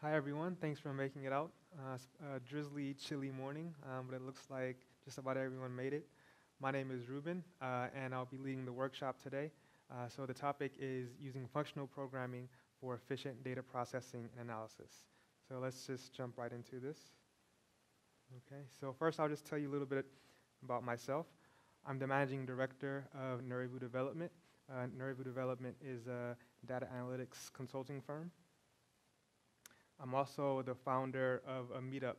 Hi, everyone. Thanks for making it out. Uh, it's a drizzly, chilly morning, um, but it looks like just about everyone made it. My name is Reuben, uh, and I'll be leading the workshop today. Uh, so the topic is using functional programming for efficient data processing and analysis. So let's just jump right into this. Okay, so first I'll just tell you a little bit about myself. I'm the managing director of Nerevu Development. Uh, Development is a data analytics consulting firm. I'm also the founder of a meetup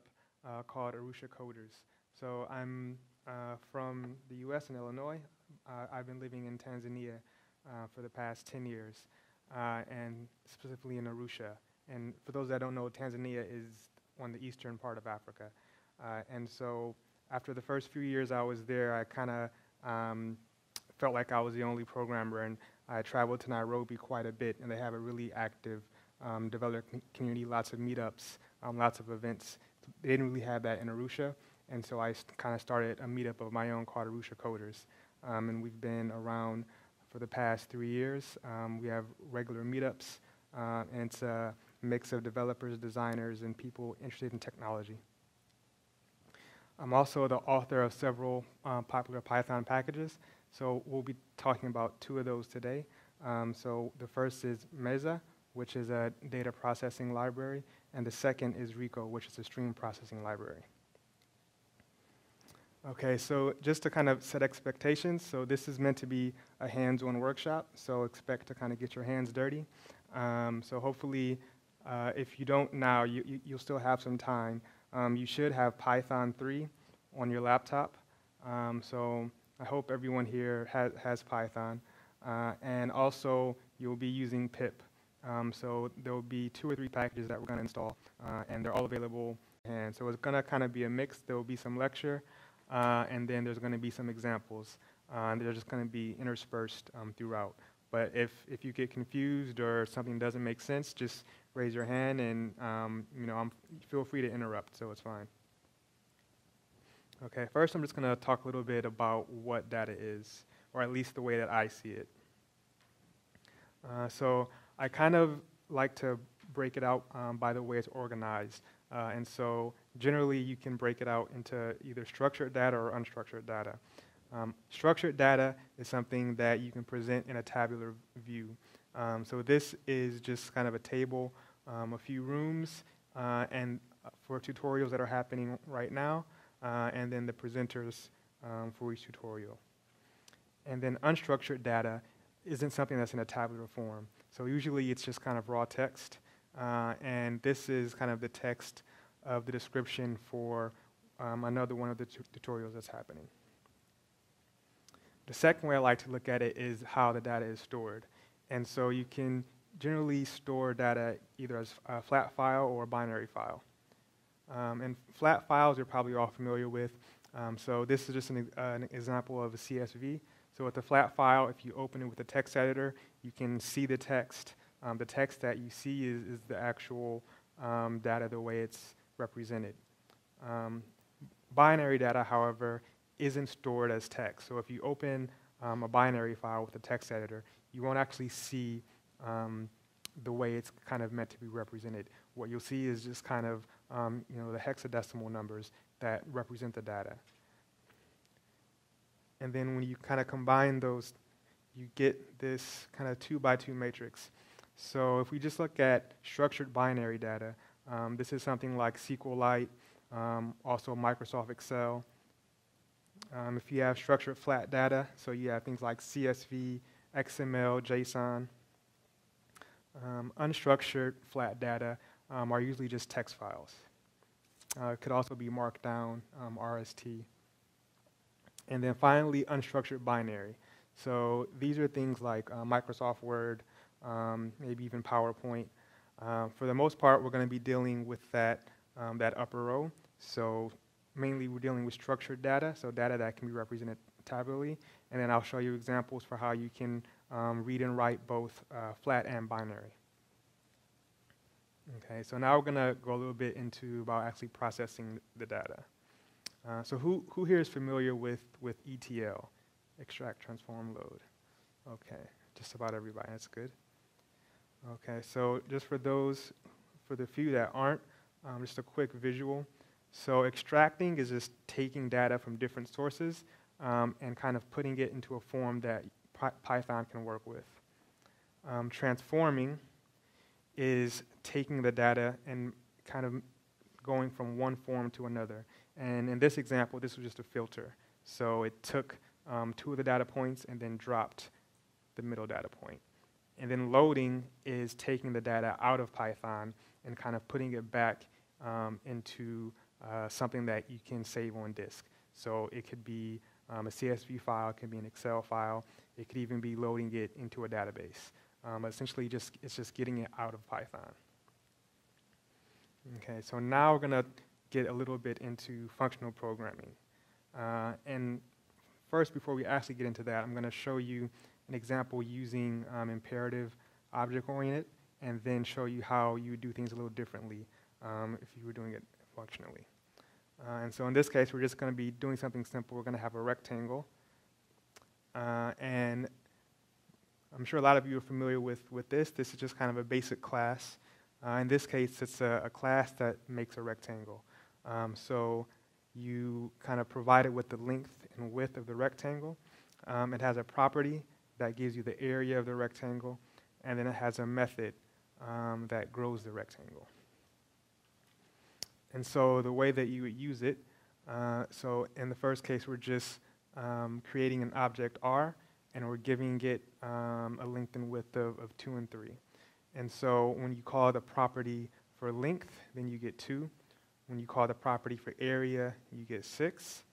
uh, called Arusha Coders. So I'm uh, from the US and Illinois. Uh, I've been living in Tanzania uh, for the past 10 years, uh, and specifically in Arusha. And for those that don't know, Tanzania is on the eastern part of Africa. Uh, and so after the first few years I was there, I kind of um, felt like I was the only programmer, and I traveled to Nairobi quite a bit, and they have a really active um, development community, lots of meetups, um, lots of events. They didn't really have that in Arusha, and so I kind of started a meetup of my own called Arusha Coders. Um, and we've been around for the past three years. Um, we have regular meetups, uh, and it's a mix of developers, designers, and people interested in technology. I'm also the author of several uh, popular Python packages, so we'll be talking about two of those today. Um, so the first is Meza, which is a data processing library, and the second is riko, which is a stream processing library. Okay, so just to kind of set expectations, so this is meant to be a hands-on workshop, so expect to kind of get your hands dirty. Um, so hopefully, uh, if you don't now, you, you, will still have some time. Um, you should have Python 3 on your laptop. Um, so I hope everyone here has, has Python. Uh, and also, you'll be using pip. Um, so there will be two or three packages that we're going to install, uh, and they're all available. And so it's going to kind of be a mix. There will be some lecture, uh, and then there's going to be some examples. Uh, and they're just going to be interspersed um, throughout. But if, if you get confused or something doesn't make sense, just raise your hand, and um, you know, I'm, feel free to interrupt, so it's fine. Okay, first I'm just going to talk a little bit about what data is, or at least the way that I see it. Uh, so I kind of like to break it out um, by the way it's organized. Uh, and so generally you can break it out into either structured data or unstructured data. Um, structured data is something that you can present in a tabular view. Um, so this is just kind of a table, um, a few rooms, uh, and uh, for tutorials that are happening right now, uh, and then the presenters um, for each tutorial. And then unstructured data isn't something that's in a tabular form. So usually it's just kind of raw text, uh, and this is kind of the text of the description for um, another one of the tutorials that's happening. The second way I like to look at it is how the data is stored. And so you can generally store data either as a flat file or a binary file. Um, and flat files you're probably all familiar with. Um, so this is just an, uh, an, example of a CSV. So with the flat file, if you open it with a text editor, you can see the text. Um, the text that you see is, is the actual um, data the way it's represented. Um, binary data, however, isn't stored as text. So if you open um, a binary file with a text editor, you won't actually see um, the way it's kind of meant to be represented. What you'll see is just kind of you know, the hexadecimal numbers that represent the data. And then when you kind of combine those, you get this kind of two by two matrix. So if we just look at structured binary data, um, this is something like SQLite, um, also Microsoft Excel. Um, if you have structured flat data, so you have things like CSV, XML, JSON. Um, unstructured flat data um, are usually just text files. Uh, it could also be Markdown, um, RST. And then finally, unstructured binary. So these are things like uh, Microsoft Word, um, maybe even PowerPoint. Uh, for the most part, we're going to be dealing with that, um, that upper row. So mainly we're dealing with structured data, so data that can be represented tabularly. And then I'll show you examples for how you can um, read and write both uh, flat and binary. Okay, so now we're going to go a little bit into about actually processing the data. Uh, so who, who here is familiar with, with ETL, extract, transform, load? Okay, just about everybody, that's good. Okay, so just for those for the few that aren't, um, just a quick visual. So extracting is just taking data from different sources um, and kind of putting it into a form that Python can work with. Um, transforming is taking the data and kind of going from one form to another. And in this example, this was just a filter. So it took um, two of the data points and then dropped the middle data point. And then loading is taking the data out of Python and kind of putting it back um, into uh, something that you can save on disk. So it could be um, a CSV file, it could be an Excel file, it could even be loading it into a database. Um, essentially, just it's just getting it out of Python. Okay, so now we're going to get a little bit into functional programming. Uh, and first, before we actually get into that, I'm going to show you an example using um, imperative object-oriented, and then show you how you would do things a little differently um, if you were doing it functionally. Uh, and so in this case, we're just going to be doing something simple. We're going to have a rectangle. Uh, and I'm sure a lot of you are familiar with, with this. This is just kind of a basic class. Uh, in this case, it's a, a, class that makes a rectangle. Um, so you kind of provide it with the length and width of the rectangle. Um, it has a property that gives you the area of the rectangle, and then it has a method um, that grows the rectangle. And so the way that you would use it, uh, so in the first case, we're just um, creating an object R, and we're giving it um, a length and width of, of 2 and 3. And so when you call the property for length, then you get 2. When you call the property for area, you get 6.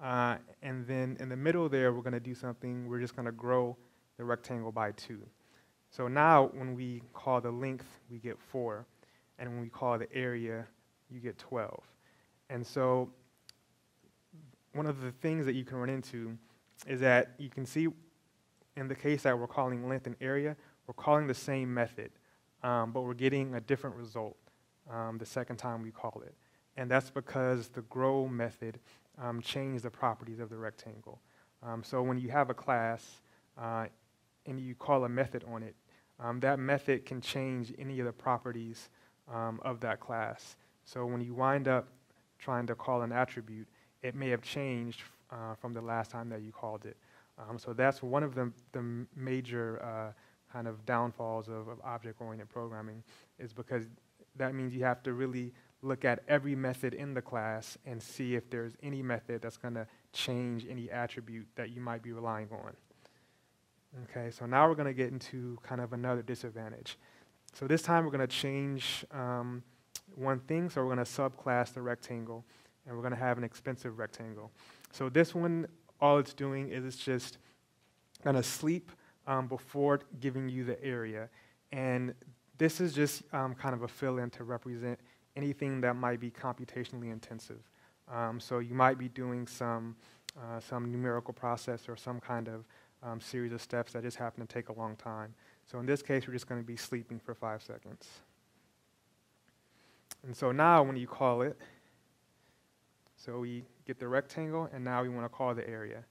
Uh, and then in the middle there, we're going to do something. We're just going to grow the rectangle by 2. So now when we call the length, we get 4. And when we call the area, you get 12. And so one of the things that you can run into is that you can see in the case that we're calling length and area, we're calling the same method, um, but we're getting a different result um, the second time we call it. And that's because the grow method um, change the properties of the rectangle. Um, so when you have a class uh, and you call a method on it, um, that method can change any of the properties um, of that class. So when you wind up trying to call an attribute, it may have changed uh, from the last time that you called it. Um, so that's one of the, the major uh, kind of downfalls of, of object-oriented programming is because that means you have to really look at every method in the class and see if there's any method that's going to change any attribute that you might be relying on. Okay, so now we're going to get into kind of another disadvantage. So this time we're going to change um, one thing, so we're going to subclass the rectangle, and we're going to have an expensive rectangle. So this one, all it's doing is it's just going to sleep um, before giving you the area. And this is just um, kind of a fill-in to represent anything that might be computationally intensive. Um, so you might be doing some, uh, some numerical process or some kind of um, series of steps that just happen to take a long time. So in this case, we're just going to be sleeping for five seconds. And so now when you call it, so we get the rectangle, and now we want to call the area.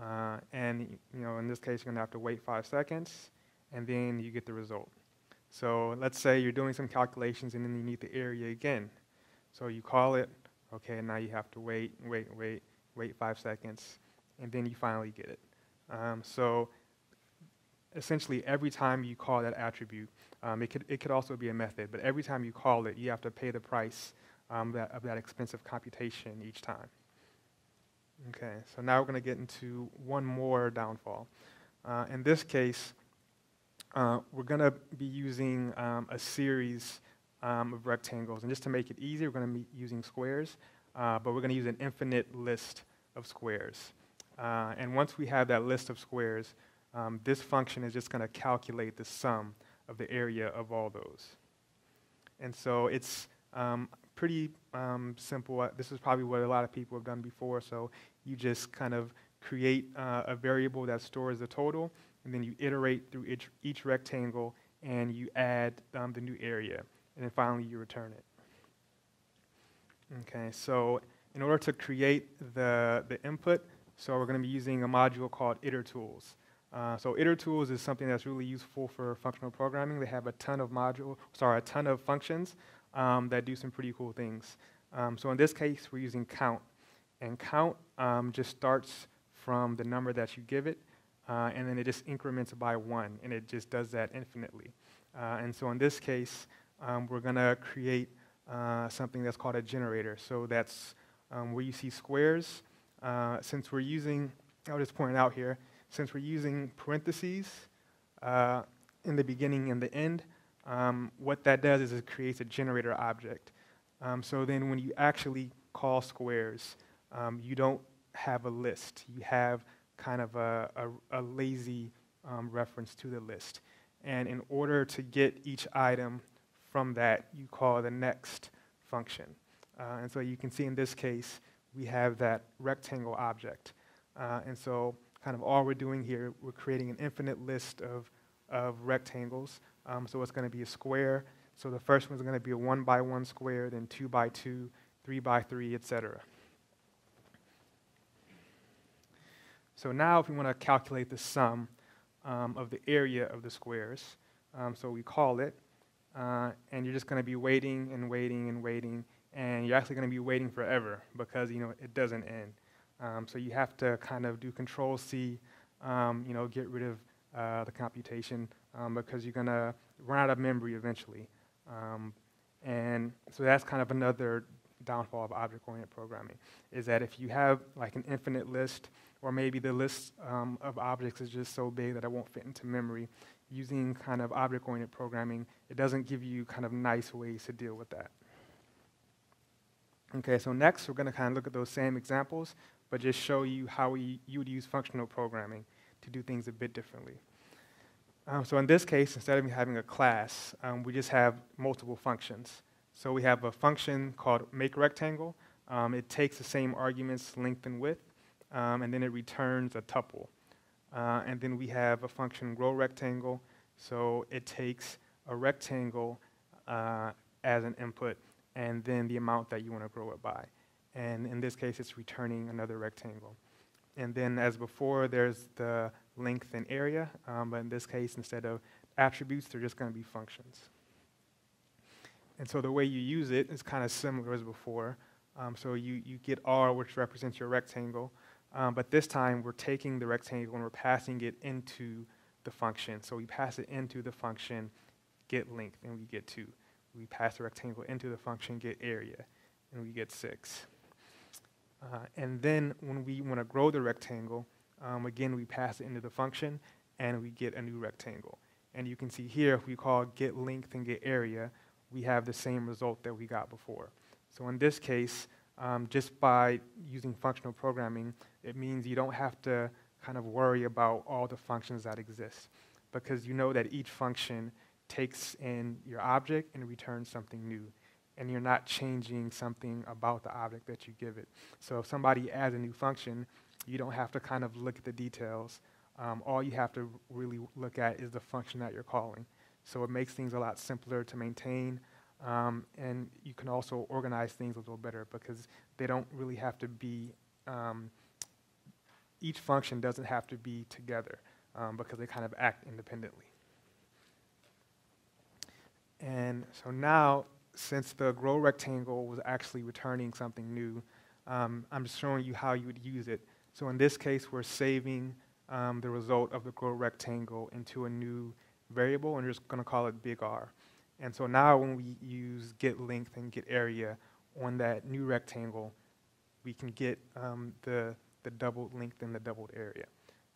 Uh, and you know, in this case, you're going to have to wait five seconds, and then you get the result. So let's say you're doing some calculations, and then you need the area again. So you call it, okay, now you have to wait, wait, wait, wait five seconds, and then you finally get it. Um, so essentially, every time you call that attribute, um, it, could, it could also be a method, but every time you call it, you have to pay the price um, that, of that expensive computation each time. Okay, so now we're going to get into one more downfall. Uh, in this case, uh, we're going to be using um, a series um, of rectangles. And just to make it easy, we're going to be using squares, uh, but we're going to use an infinite list of squares. Uh, and once we have that list of squares, um, this function is just going to calculate the sum of the area of all those. And so it's um, pretty um, simple. Uh, this is probably what a lot of people have done before. So you just kind of create uh, a variable that stores the total, and then you iterate through each, each rectangle, and you add um, the new area, and then finally you return it. Okay, so in order to create the, the input, so we're going to be using a module called itertools. Uh, so itertools is something that's really useful for functional programming. They have a ton of module, sorry, a ton of functions um, that do some pretty cool things. Um, so in this case, we're using count, and count um, just starts from the number that you give it, uh, and then it just increments by one, and it just does that infinitely. Uh, and so in this case, um, we're going to create uh, something that's called a generator. So that's um, where you see squares. Uh, since we're using, I'll just point out here, since we're using parentheses uh, in the beginning and the end, um, what that does is it creates a generator object. Um, so then when you actually call squares, um, you don't have a list. You have kind of a, a, a lazy um, reference to the list. And in order to get each item from that, you call the next function. Uh, and so you can see in this case, we have that rectangle object. Uh, and so kind of all we're doing here, we're creating an infinite list of, of rectangles. Um, so it's going to be a square. So the first one's going to be a one by one square, then two by two, three by three, etc. So now if we want to calculate the sum um, of the area of the squares, um, so we call it, uh, and you're just going to be waiting and waiting and waiting, and you're actually going to be waiting forever because you know it doesn't end. Um, so you have to kind of do Control C, um, you know, get rid of uh, the computation um, because you're going to run out of memory eventually. Um, and so that's kind of another downfall of object-oriented programming is that if you have like an infinite list or maybe the list um, of objects is just so big that it won't fit into memory, using kind of object-oriented programming, it doesn't give you kind of nice ways to deal with that. Okay, so next we're going to kind of look at those same examples, but just show you how we, you would use functional programming to do things a bit differently. Um, so in this case, instead of having a class, um, we just have multiple functions. So we have a function called makeRectangle. Um, it takes the same arguments, length and width, um, and then it returns a tuple. Uh, and then we have a function growRectangle. So it takes a rectangle uh, as an input, and then the amount that you want to grow it by. And in this case, it's returning another rectangle. And then as before, there's the length and area, um, but in this case, instead of attributes, they're just going to be functions. And so the way you use it is kind of similar as before. Um, so you, you get R, which represents your rectangle, um, but this time we're taking the rectangle and we're passing it into the function. So we pass it into the function get length, and we get 2. We pass the rectangle into the function get area, and we get 6. Uh, and then when we want to grow the rectangle, um, again, we pass it into the function, and we get a new rectangle. And you can see here, if we call get length and get area, we have the same result that we got before. So in this case, um, just by using functional programming, it means you don't have to kind of worry about all the functions that exist because you know that each function takes in your object and returns something new. And you're not changing something about the object that you give it. So if somebody adds a new function, you don't have to kind of look at the details. Um, all you have to really look at is the function that you're calling. So it makes things a lot simpler to maintain. Um, and you can also organize things a little better because they don't really have to be, um, each function doesn't have to be together um, because they kind of act independently. And so now, since the grow rectangle was actually returning something new, um, I'm just showing you how you would use it. So in this case, we're saving um, the result of the grow rectangle into a new variable, and we're just going to call it big R. And so now when we use get length and get area on that new rectangle, we can get um, the, the doubled length and the doubled area.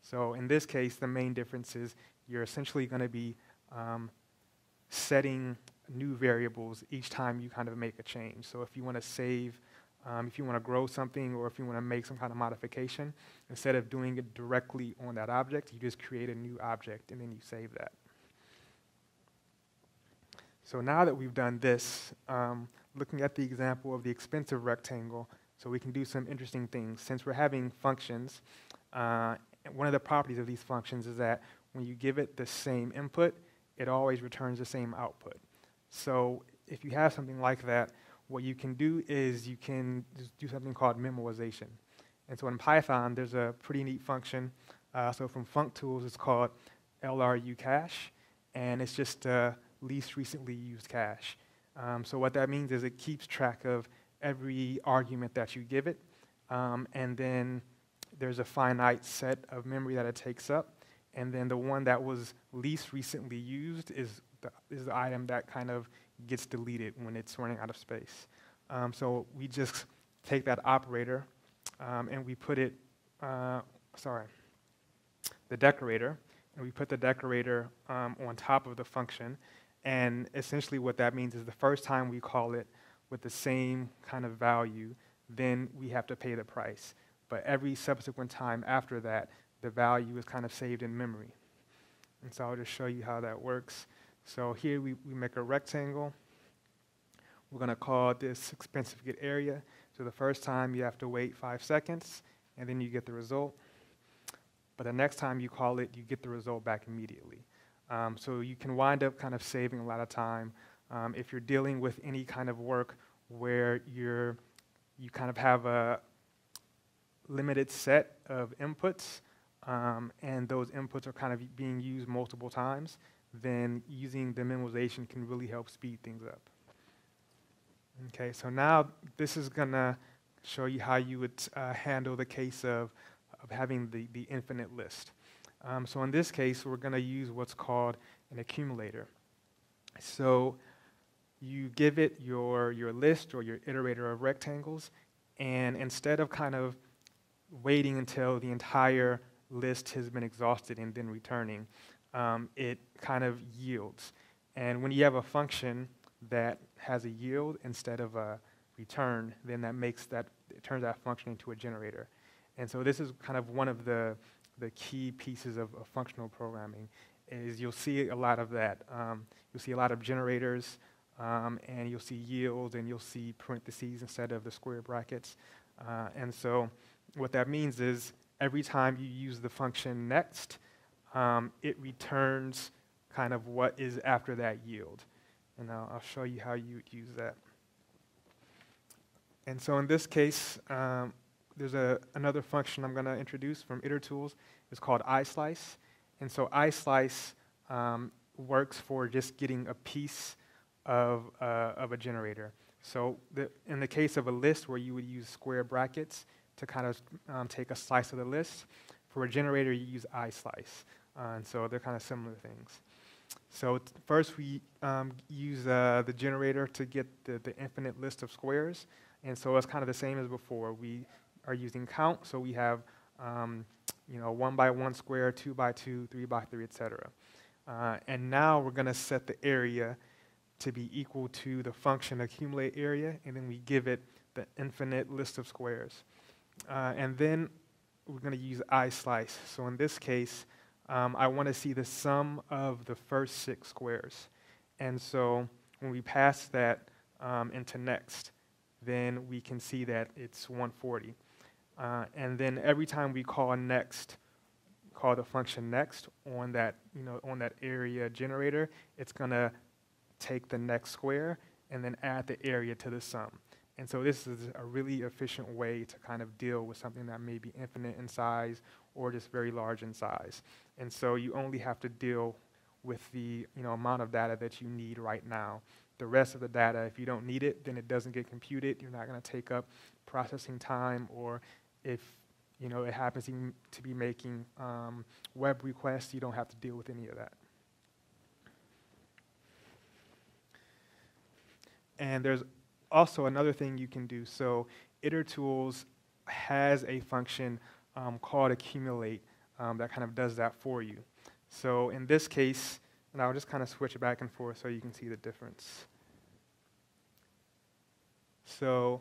So in this case, the main difference is you're essentially going to be um, setting new variables each time you kind of make a change. So if you want to save, um, if you want to grow something, or if you want to make some kind of modification, instead of doing it directly on that object, you just create a new object and then you save that. So now that we've done this, um, looking at the example of the expensive rectangle, so we can do some interesting things. Since we're having functions, uh, one of the properties of these functions is that when you give it the same input, it always returns the same output. So if you have something like that, what you can do is you can do something called memoization. And so in Python, there's a pretty neat function Uh, so from functools, it's called LRU cache, and it's just uh, least recently used cache. Um, so what that means is it keeps track of every argument that you give it, um, and then there's a finite set of memory that it takes up, and then the one that was least recently used is the, is the item that kind of gets deleted when it's running out of space. Um, so we just take that operator um, and we put it, uh, sorry, the decorator, and we put the decorator um, on top of the function. And essentially what that means is the first time we call it with the same kind of value, then we have to pay the price. But every subsequent time after that, the value is kind of saved in memory. And so I'll just show you how that works. So here we, we make a rectangle. We're going to call this expensive get area. So the first time you have to wait five seconds, and then you get the result. But the next time you call it, you get the result back immediately. Um, so you can wind up kind of saving a lot of time um, if you're dealing with any kind of work where you're, you kind of have a limited set of inputs, um, and those inputs are kind of being used multiple times, then using the can really help speed things up. Okay, so now this is going to show you how you would uh, handle the case of, of having the, the infinite list. Um, so in this case, we're going to use what's called an accumulator. So you give it your, your list or your iterator of rectangles, and instead of kind of waiting until the entire list has been exhausted and then returning, um, it kind of yields. And when you have a function that has a yield instead of a return, then that makes that, it turns that function into a generator. And so this is kind of one of the, the key pieces of, of functional programming is you'll see a lot of that. Um, you'll see a lot of generators, um, and you'll see yields, and you'll see parentheses instead of the square brackets. Uh, and so what that means is every time you use the function next, um, it returns kind of what is after that yield. And I'll, I'll show you how you use that. And so in this case, um, there's a, another function I'm going to introduce from itertools. It's called islice. And so islice um, works for just getting a piece of, uh, of a generator. So the, in the case of a list where you would use square brackets to kind of um, take a slice of the list, for a generator you use islice. Uh, and so they're kind of similar things. So first we um, use uh, the generator to get the, the infinite list of squares. And so it's kind of the same as before. We are using count, so we have um, you know, one by one square, two by two, three by three, etc. Uh, and now we're going to set the area to be equal to the function accumulate area, and then we give it the infinite list of squares. Uh, and then we're going to use islice. So in this case, um, I want to see the sum of the first six squares. And so when we pass that um, into next, then we can see that it's 140. Uh, and then every time we call next, call the function next on that, you know, on that area generator, it's going to take the next square and then add the area to the sum. And so this is a really efficient way to kind of deal with something that may be infinite in size or just very large in size. And so you only have to deal with the you know, amount of data that you need right now. The rest of the data, if you don't need it, then it doesn't get computed. You're not going to take up processing time, or if you know it happens to be making um, web requests, you don't have to deal with any of that. And there's also another thing you can do. So itertools has a function um, called accumulate um, that kind of does that for you. So in this case, and I'll just kind of switch it back and forth so you can see the difference. So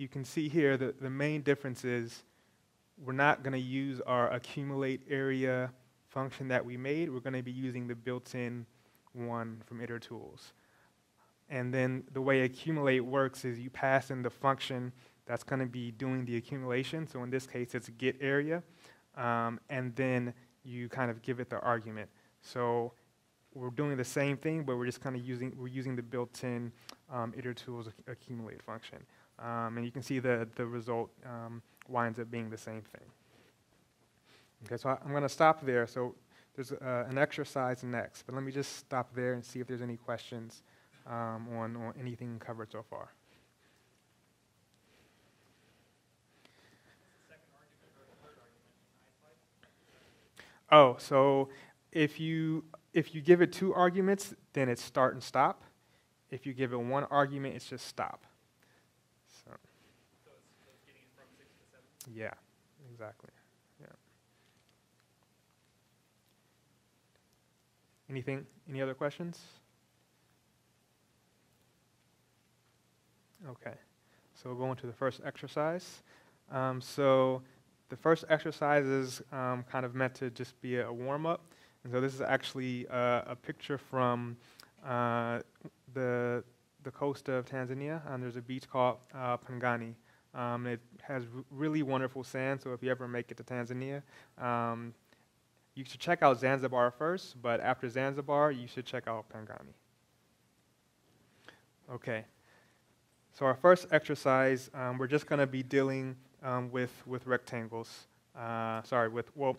you can see here that the main difference is we're not going to use our accumulate area function that we made. We're going to be using the built-in one from itertools. And then the way accumulate works is you pass in the function that's going to be doing the accumulation. So in this case, it's get area. Um, and then you kind of give it the argument. So we're doing the same thing, but we're just kind of using, we're using the built-in um, itertools accumulate function. Um, and you can see the, the result um, winds up being the same thing. Okay, so I, I'm going to stop there. So there's uh, an exercise next, but let me just stop there and see if there's any questions um, on, on anything covered so far. Oh, so if you if you give it two arguments, then it's start and stop. If you give it one argument, it's just stop. So, So it's, so it's getting it from six to seven? Yeah, exactly. Yeah. Anything? Any other questions? Okay. So we'll go into the first exercise. Um, so the first exercise is um, kind of meant to just be a, warm up. And so this is actually uh, a picture from uh, the, the coast of Tanzania. And there's a beach called uh, Pangani. Um, it has really wonderful sand, so if you ever make it to Tanzania, um, you should check out Zanzibar first, but after Zanzibar, you should check out Pangani. Okay. So our first exercise, um, we're just going to be dealing um, with, with rectangles. Uh, sorry, with, well,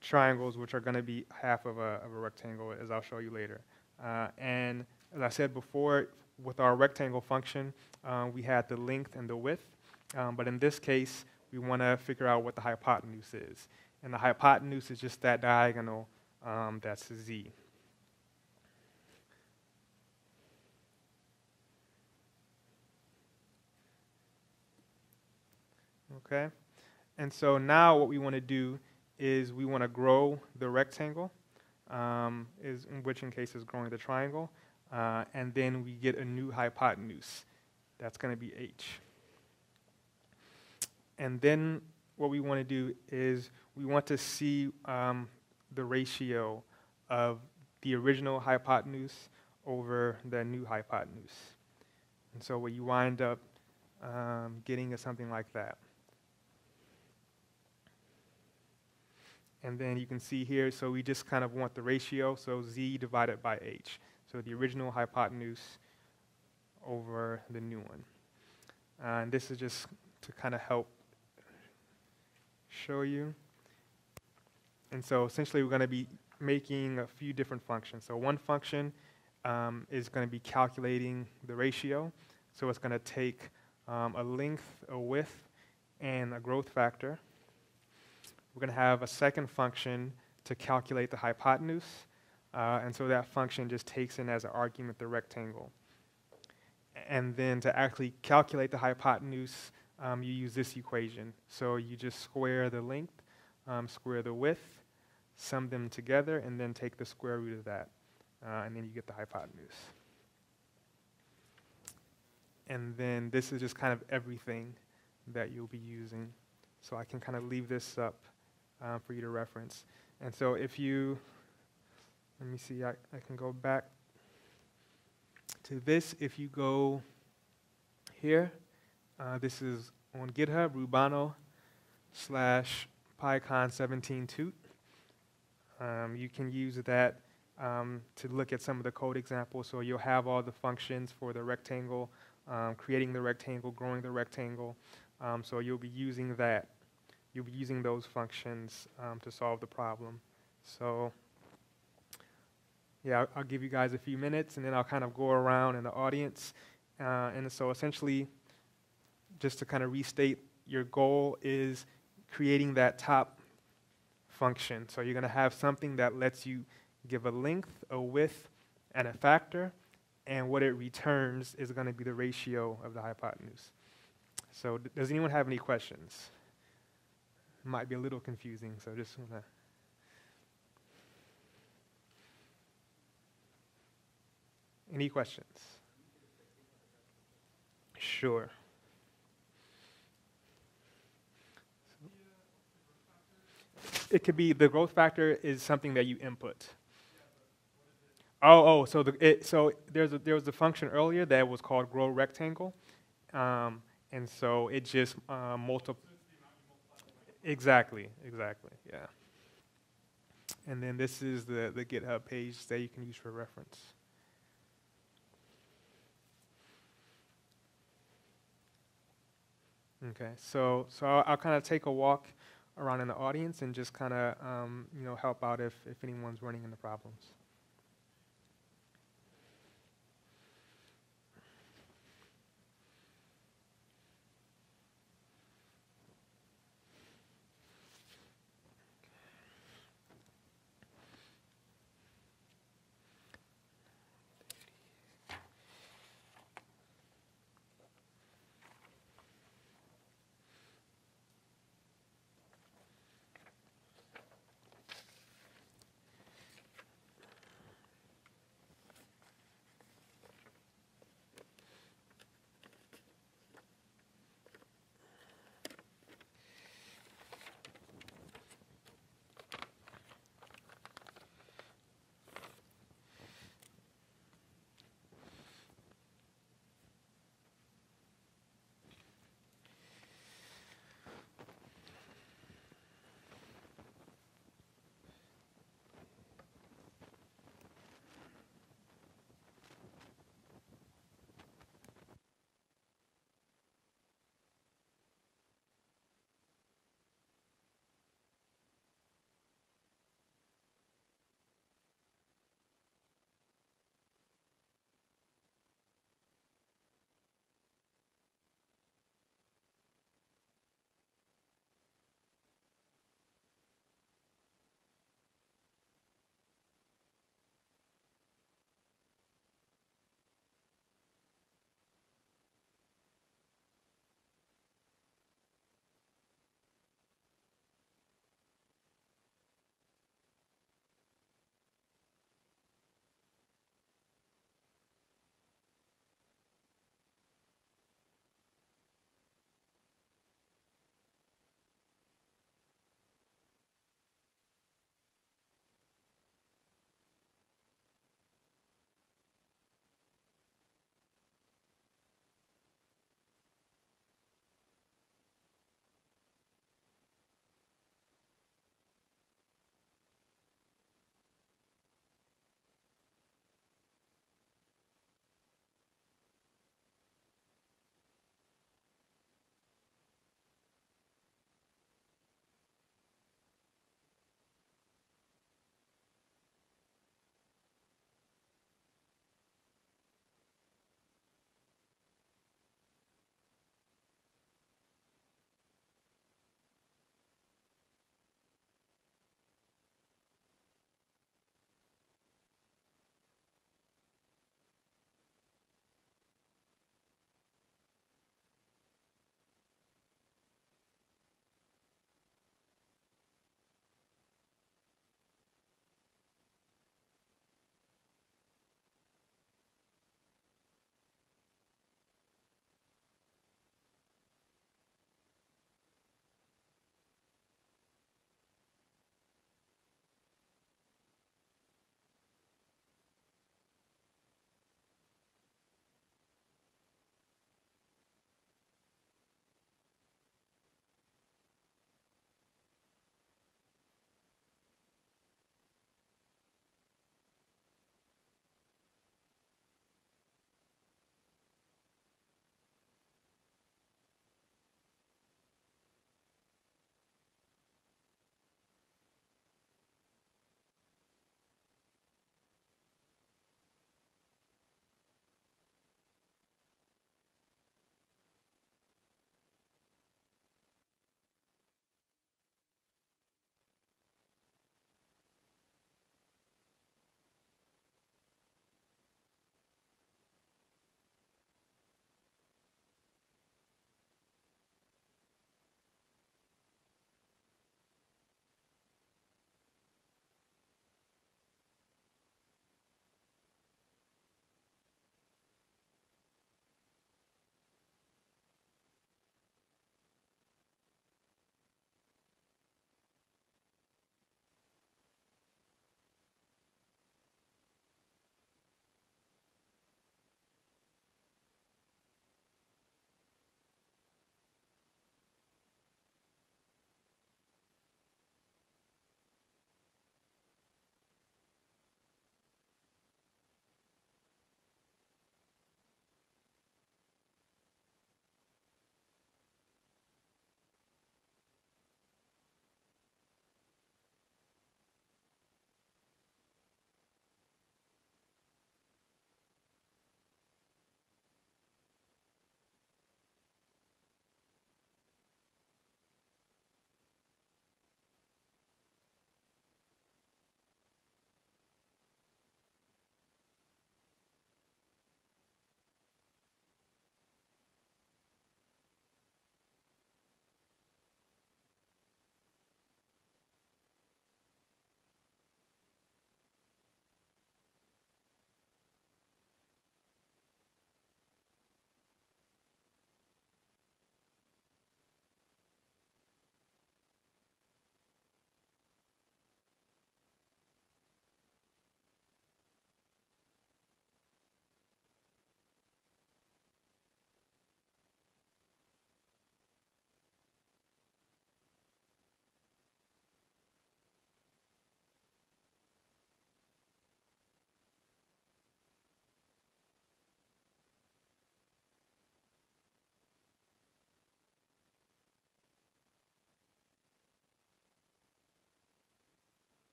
triangles, which are going to be half of a, of a rectangle, as I'll show you later. Uh, and as I said before, with our rectangle function, uh, we had the length and the width. Um, but in this case, we want to figure out what the hypotenuse is. And the hypotenuse is just that diagonal um, that's z. Okay? And so now what we want to do is we want to grow the rectangle, um, is in which in case is growing the triangle, uh, and then we get a new hypotenuse. That's going to be h. And then what we want to do is we want to see um, the ratio of the original hypotenuse over the new hypotenuse. And so what you wind up um, getting is something like that. And then you can see here, so we just kind of want the ratio, so z divided by h. So the original hypotenuse over the new one. And this is just to kind of help show you. And so essentially we're going to be making a few different functions. So one function um, is going to be calculating the ratio. So it's going to take um, a length, a width, and a growth factor. We're going to have a second function to calculate the hypotenuse. Uh, and so that function just takes in as an argument the rectangle. And then to actually calculate the hypotenuse, um, you use this equation. So you just square the length, um, square the width, sum them together, and then take the square root of that. Uh, and then you get the hypotenuse. And then this is just kind of everything that you'll be using. So I can kind of leave this up uh, for you to reference. And so if you, let me see, I, I can go back to this. If you go here, uh, this is on GitHub, reubano slash PyCon17 toot. Um, you can use that um, to look at some of the code examples. So you'll have all the functions for the rectangle, um, creating the rectangle, growing the rectangle. Um, so you'll be using that you'll be using those functions um, to solve the problem. So yeah, I'll, I'll, give you guys a few minutes and then I'll kind of go around in the audience. Uh, and so essentially, just to kind of restate, your goal is creating that top function. So you're going to have something that lets you give a length, a width, and a factor, and what it returns is going to be the ratio of the hypotenuse. So does anyone have any questions? might be a little confusing, so just want to. Any questions? Sure. It could be the growth factor is something that you input. Oh, oh, so the it, so there's a, there was a function earlier that was called grow rectangle, um, and so it just uh, multiplies Exactly, exactly, yeah. And then this is the, the GitHub page that you can use for reference. Okay, so, so I'll, I'll kind of take a walk around in the audience and just kind of, um, you know, help out if, if anyone's running into problems.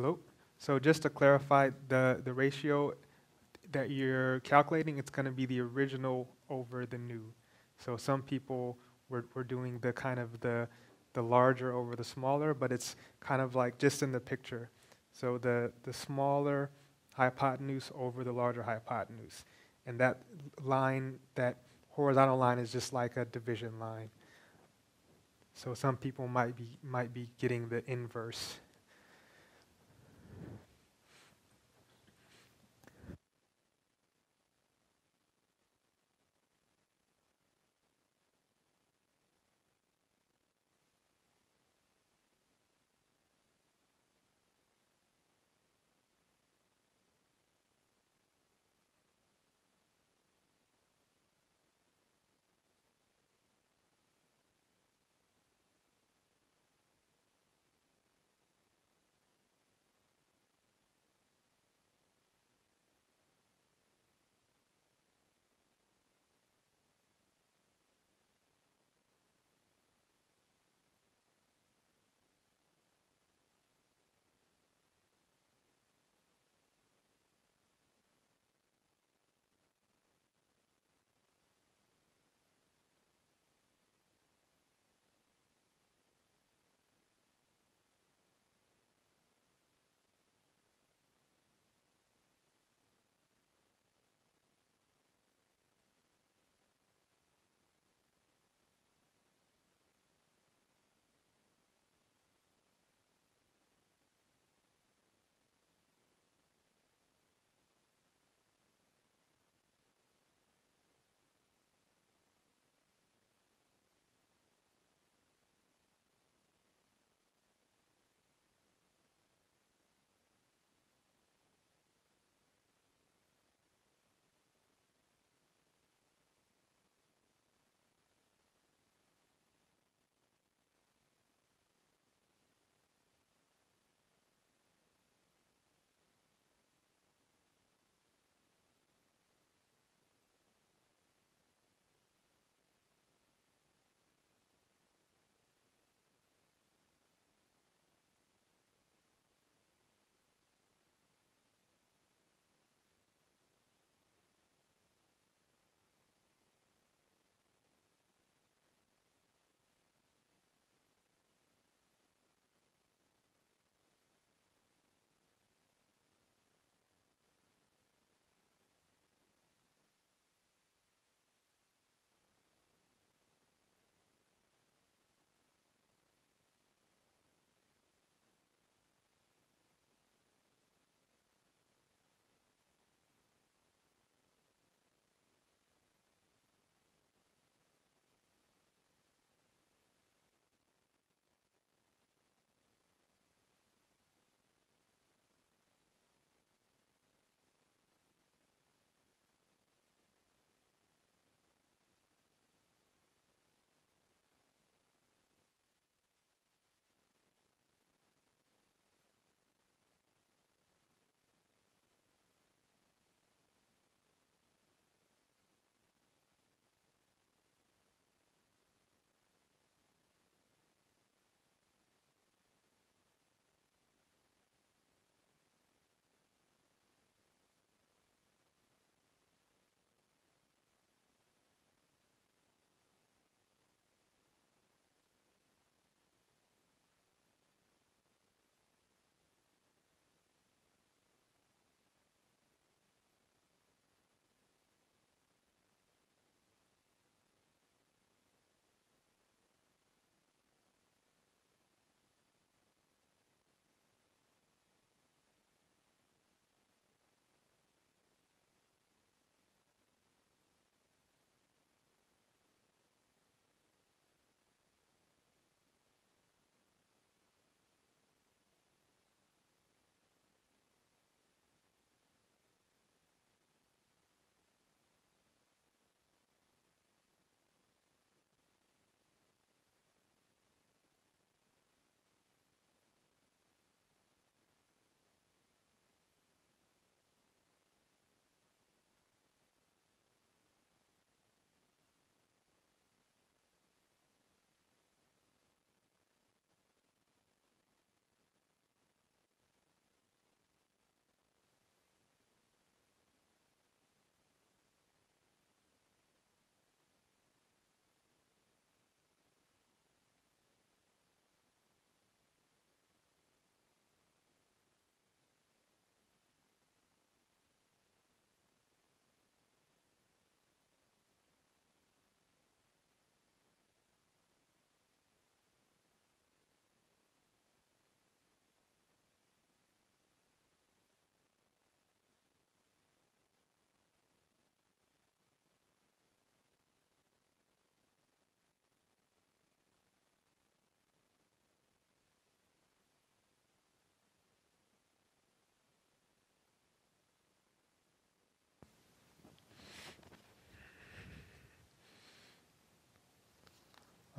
Hello? So just to clarify, the, the ratio that you're calculating, it's going to be the original over the new. So some people were, were doing the kind of the, the larger over the smaller, but it's kind of like just in the picture. So the, the smaller hypotenuse over the larger hypotenuse. And that line, that horizontal line is just like a division line. So some people might be, might be getting the inverse.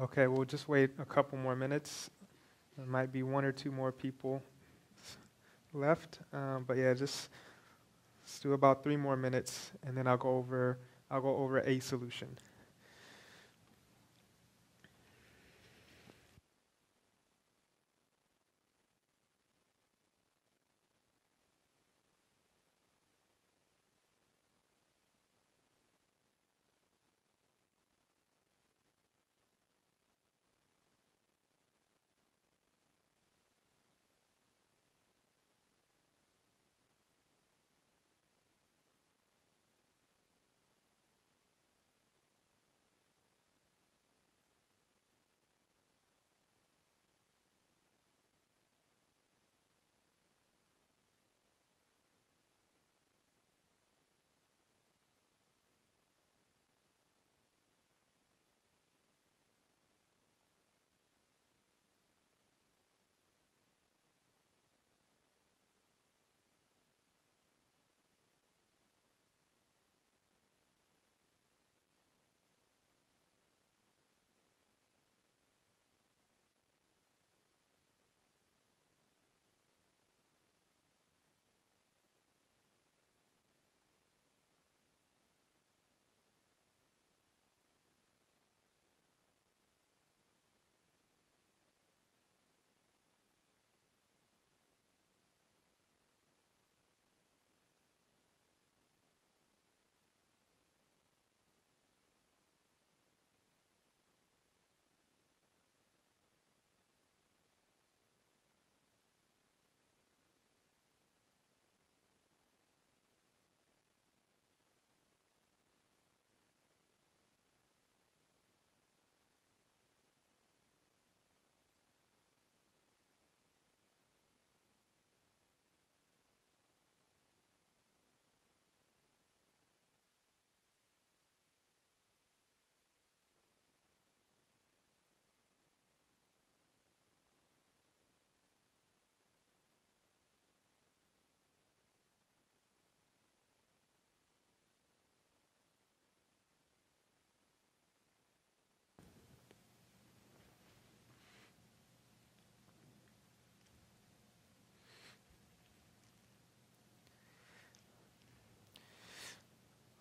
Okay, we'll just wait a couple more minutes. There might be one or two more people left, um, but yeah, just let's do about three more minutes, and then I'll go over I'll go over a solution.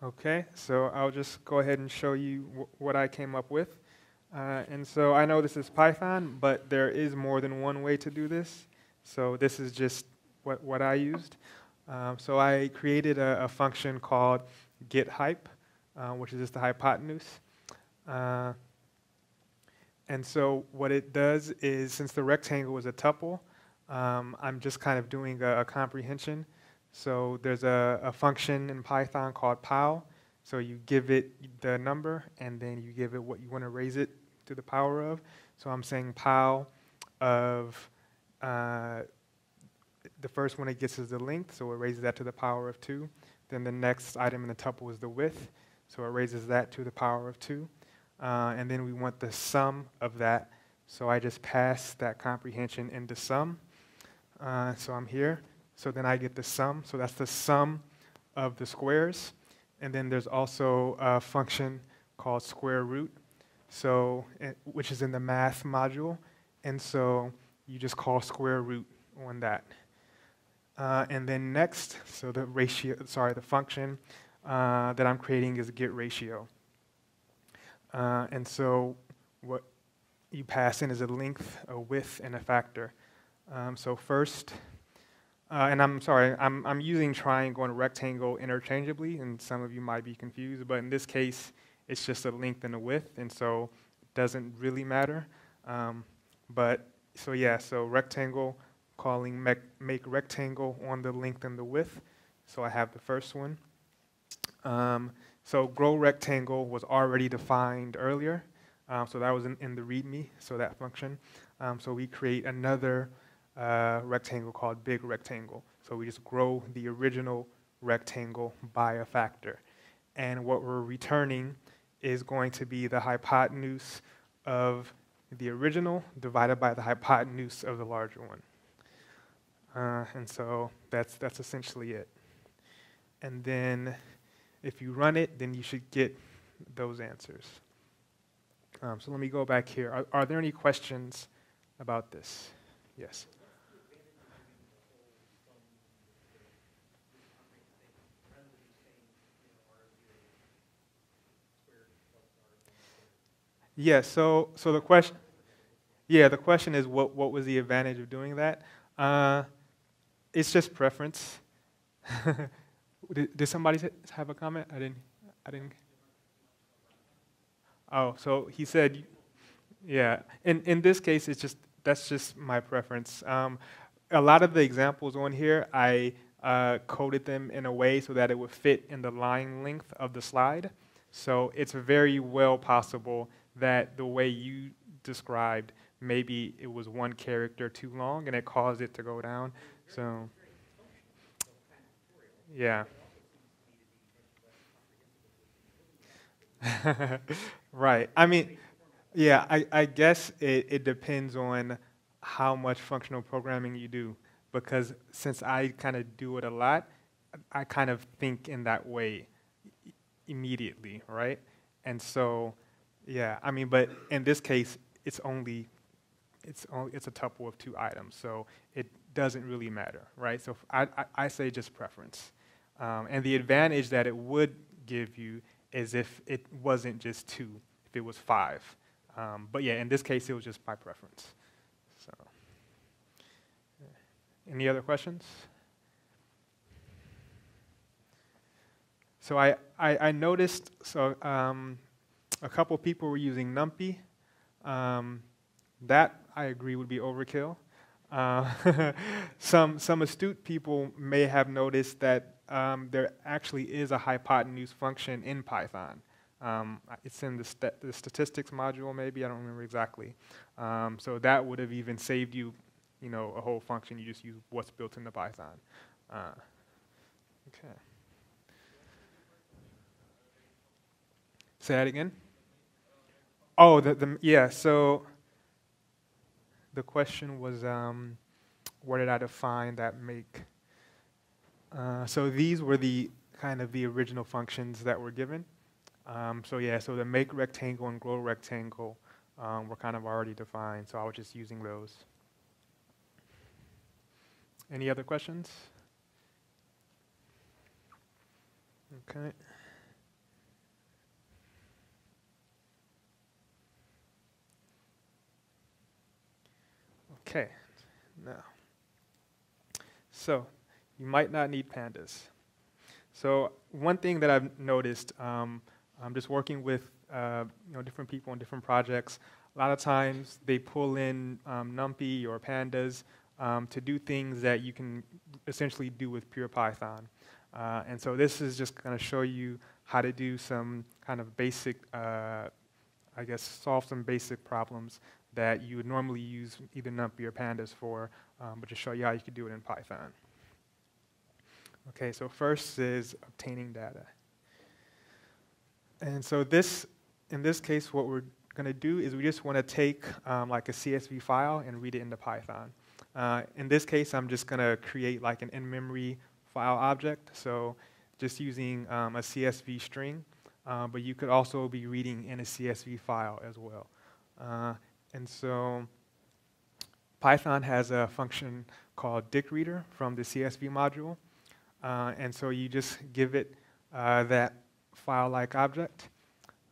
Okay, so I'll just go ahead and show you wh- what I came up with. Uh, and so I know this is Python, but there is more than one way to do this. So this is just what, what I used. Um, so I created a, a, function called getHype, uh, which is just the hypotenuse. Uh, and so what it does is, since the rectangle is a tuple, um, I'm just kind of doing a, a comprehension. So there's a, a function in Python called pow. So you give it the number, and then you give it what you want to raise it to the power of. So I'm saying pow of uh, the first one it gets is the length, so it raises that to the power of 2. Then the next item in the tuple is the width, so it raises that to the power of 2. Uh, and then we want the sum of that, so I just pass that comprehension into sum. Uh, so I'm here. So then I get the sum. So that's the sum of the squares. And then there's also a function called square root, so eh, which is in the math module. And so you just call square root on that. Uh, and then next, so the ratio, sorry, the function uh, that I'm creating is get ratio. Uh, and so what you pass in is a length, a width, and a factor. Um, so first, uh, and I'm sorry, I'm, I'm using triangle and rectangle interchangeably, and some of you might be confused, but in this case, it's just a length and a width, and so it doesn't really matter. Um, but so yeah, so rectangle, calling make, make rectangle on the length and the width. So I have the first one. Um, so grow rectangle was already defined earlier, um, so that was in, in, the README, so that function. Um, so we create another uh, rectangle called big rectangle. So we just grow the original rectangle by a factor. And what we're returning is going to be the hypotenuse of the original divided by the hypotenuse of the larger one. Uh, and so that's, that's essentially it. And then if you run it, then you should get those answers. Um, so let me go back here. Are, are there any questions about this? Yes. Yeah, so, so the question, yeah, the question is what, what was the advantage of doing that? Uh, it's just preference. did, did somebody have a comment? I didn't, I didn't. Oh, so he said, yeah. In in this case, it's just that's just my preference. Um, a lot of the examples on here, I uh, coded them in a way so that it would fit in the line length of the slide. So it's very well possible that the way you described, maybe it was one character too long and it caused it to go down. So, yeah. right. I mean, yeah, I, I guess it, it depends on how much functional programming you do. Because since I kind of do it a lot, I kind of think in that way immediately, right? And so, yeah, I mean, but in this case, it's only it's only, it's a tuple of two items, so it doesn't really matter, right? So I, I, I say just preference. Um, and the advantage that it would give you as if it wasn't just two, if it was five. Um, but yeah, in this case, it was just by preference. So, any other questions? So I, I, I noticed so um, a couple people were using NumPy. Um, that I agree would be overkill. Uh, some some astute people may have noticed that um, there actually is a hypotenuse function in Python. Um, it's in the, st the, statistics module, maybe, I don't remember exactly. Um, so that would have even saved you, you know, a whole function. You just use what's built into Python. Uh, okay. Say that again? Oh, the, the, yeah, so the question was, um, where did I define that make? Uh, so these were the kind of the original functions that were given. Um, so yeah, so the make rectangle and grow rectangle um, were kind of already defined, so I was just using those. Any other questions? Okay. Okay, now, so you might not need pandas. So one thing that I've noticed, um, I'm just working with uh, you know different people on different projects. A lot of times they pull in um, NumPy or pandas um, to do things that you can essentially do with pure Python. Uh, and so this is just going to show you how to do some kind of basic, uh, I guess, solve some basic problems that you would normally use either NumPy or pandas for, um, but just show you how you could do it in Python. Okay, so first is obtaining data. And so this, in this case, what we're going to do is we just want to take um, like a CSV file and read it into Python. Uh, in this case, I'm just going to create like an in-memory file object. So just using um, a CSV string, uh, but you could also be reading in a CSV file as well. Uh, and so Python has a function called dictreader from the CSV module. Uh, and so you just give it uh, that file-like object.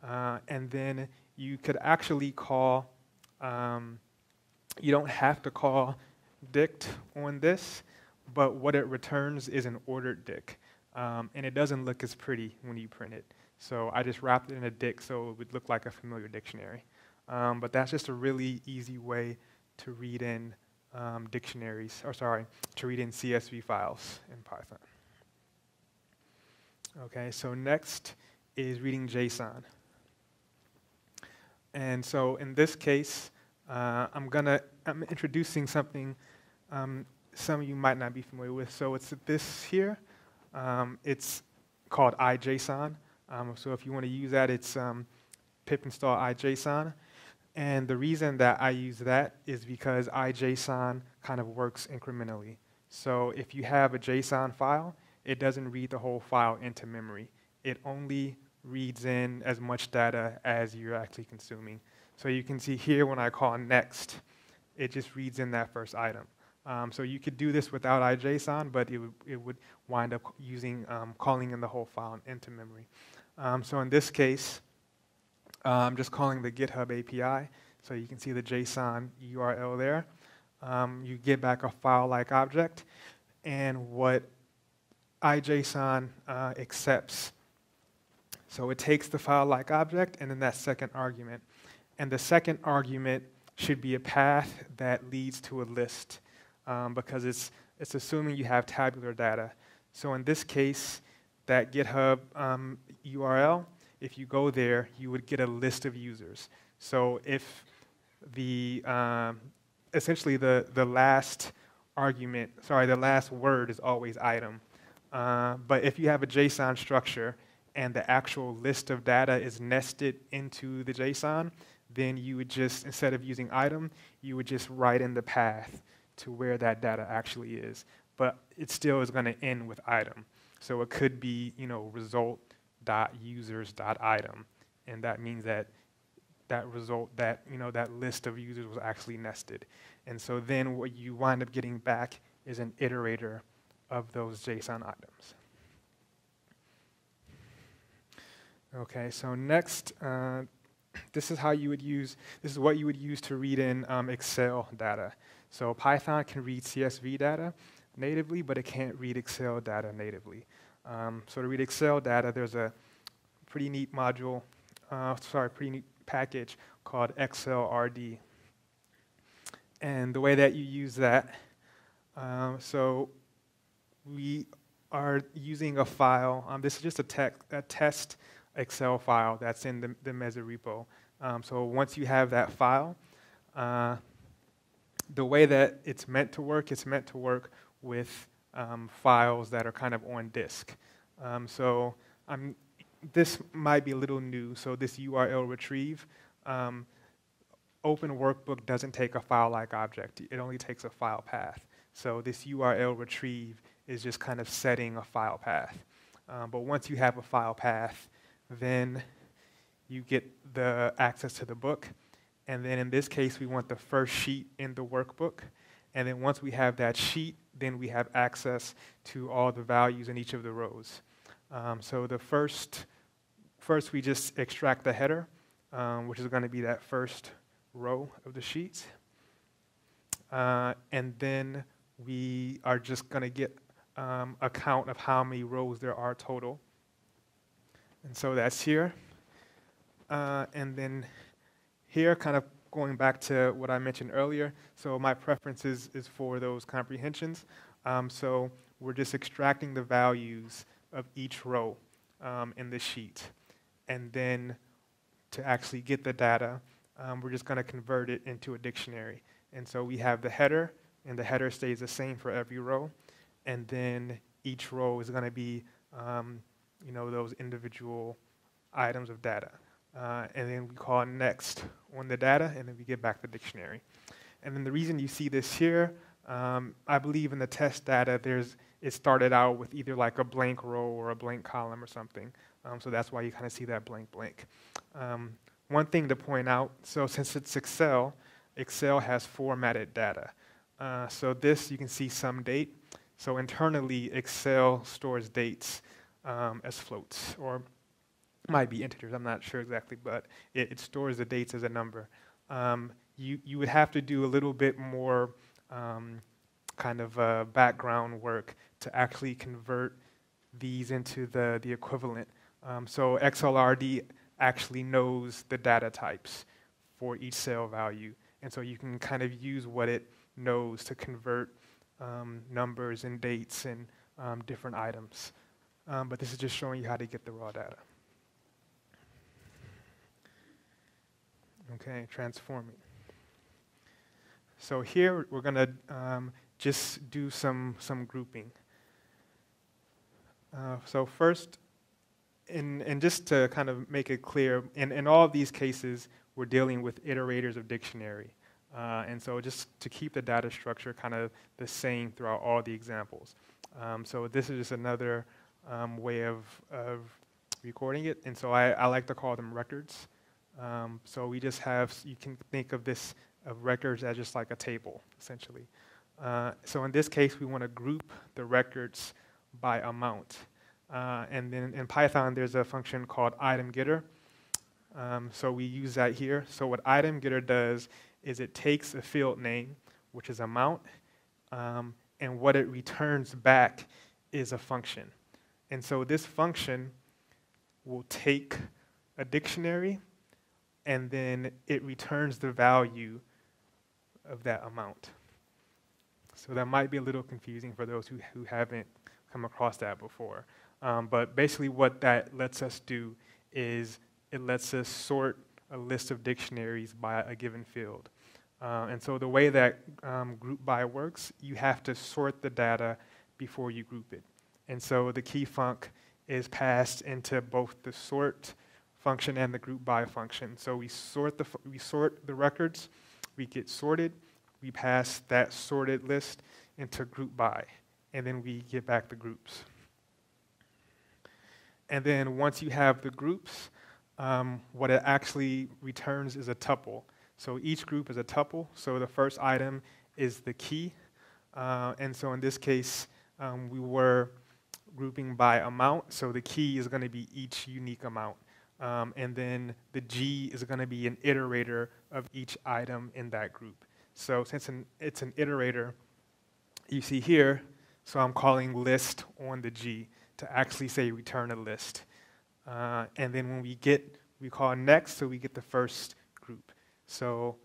Uh, and then you could actually call, um, you don't have to call dict on this, but what it returns is an ordered dict. Um, and it doesn't look as pretty when you print it. So I just wrapped it in a dict so it would look like a familiar dictionary. Um, but that's just a really easy way to read in um, dictionaries, or sorry, to read in CSV files in Python. Okay, so next is reading JSON. And so in this case, uh, I'm gonna, I'm introducing something um, some of you might not be familiar with. So it's this here. Um, it's called iJSON. Um, so if you want to use that, it's um, pip install iJSON. And the reason that I use that is because iJSON kind of works incrementally. So if you have a JSON file, it doesn't read the whole file into memory. It only reads in as much data as you're actually consuming. So you can see here when I call next, it just reads in that first item. Um, so you could do this without IJSON, but it would, it would wind up using um, calling in the whole file into memory. Um, so in this case, I'm just calling the GitHub API. So you can see the JSON URL there. Um, you get back a file-like object, and what IJSON uh, accepts. So it takes the file-like object and then that second argument. And the second argument should be a path that leads to a list um, because it's, it's assuming you have tabular data. So in this case, that GitHub um, URL, if you go there, you would get a list of users. So if the, um, essentially the, the last argument, sorry, the last word is always item. Uh, but if you have a JSON structure and the actual list of data is nested into the JSON, then you would just, instead of using item, you would just write in the path to where that data actually is. But it still is going to end with item. So it could be, you know, result.users.item. And that means that that result, that, you know, that list of users was actually nested. And so then what you wind up getting back is an iterator of those JSON items. Okay, so next, uh, this is how you would use, this is what you would use to read in um, Excel data. So Python can read CSV data natively, but it can't read Excel data natively. Um, so to read Excel data, there's a pretty neat module, uh, sorry, pretty neat package called XLRD. And the way that you use that, uh, so we are using a file. Um, this is just a, a, test Excel file that's in the, the Meza repo. Um, so once you have that file, uh, the way that it's meant to work, it's meant to work with um, files that are kind of on disk. Um, so I'm, this might be a little new. So this URL retrieve, um, Open Workbook doesn't take a file-like object. It only takes a file path. So this URL retrieve is just kind of setting a file path. Um, but once you have a file path, then you get the access to the book. And then in this case, we want the first sheet in the workbook. And then once we have that sheet, then we have access to all the values in each of the rows. Um, so the first, first we just extract the header, um, which is going to be that first row of the sheet. Uh, and then we are just going to get um, a count of how many rows there are total. And so that's here. Uh, and then here, kind of going back to what I mentioned earlier, so my preference is, is for those comprehensions. Um, so we're just extracting the values of each row um, in the sheet. And then to actually get the data, um, we're just going to convert it into a dictionary. And so we have the header, and the header stays the same for every row. And then each row is going to be, um, you know, those individual items of data. Uh, and then we call next on the data, and then we get back the dictionary. And then the reason you see this here, um, I believe in the test data, there's it started out with either like a blank row or a blank column or something. Um, so that's why you kind of see that blank blank. Um, one thing to point out, so since it's Excel, Excel has formatted data. Uh, so this, you can see some date. So internally, Excel stores dates um, as floats, or might be integers, I'm not sure exactly, but it, it stores the dates as a number. Um, you, you would have to do a little bit more um, kind of uh, background work to actually convert these into the, the equivalent. Um, so XLRD actually knows the data types for each cell value. And so you can kind of use what it knows to convert um, numbers and dates and um, different items. Um, but this is just showing you how to get the raw data. Okay, transforming. So here we're going to um, just do some, some grouping. Uh, so first, and, and just to kind of make it clear, in, in all of these cases, we're dealing with iterators of dictionary. Uh, and so just to keep the data structure kind of the same throughout all the examples. Um, so this is just another um, way of, of recording it. And so I, I like to call them records. Um, so we just have, you can think of this, of records as just like a table, essentially. Uh, so in this case, we want to group the records by amount. Uh, and then in Python, there's a function called item getter. Um, so we use that here. So what item getter does is it takes a field name, which is amount, um, and what it returns back is a function. And so this function will take a dictionary and then it returns the value of that amount. So that might be a little confusing for those who, who haven't come across that before. Um, but basically, what that lets us do is it lets us sort a list of dictionaries by a given field. Uh, and so the way that um, group by works, you have to sort the data before you group it. And so the key func is passed into both the sort function and the group by function. So we sort the, we sort the records, we get sorted, we pass that sorted list into group by, and then we get back the groups. And then once you have the groups, um, what it actually returns is a tuple. So each group is a tuple. So the first item is the key. Uh, and so in this case, um, we were grouping by amount. So the key is going to be each unique amount. Um, and then the G is going to be an iterator of each item in that group. So since an, it's an iterator, you see here, so I'm calling list on the G to actually say return a list. Uh, and then when we get, we call next, so we get the first group. So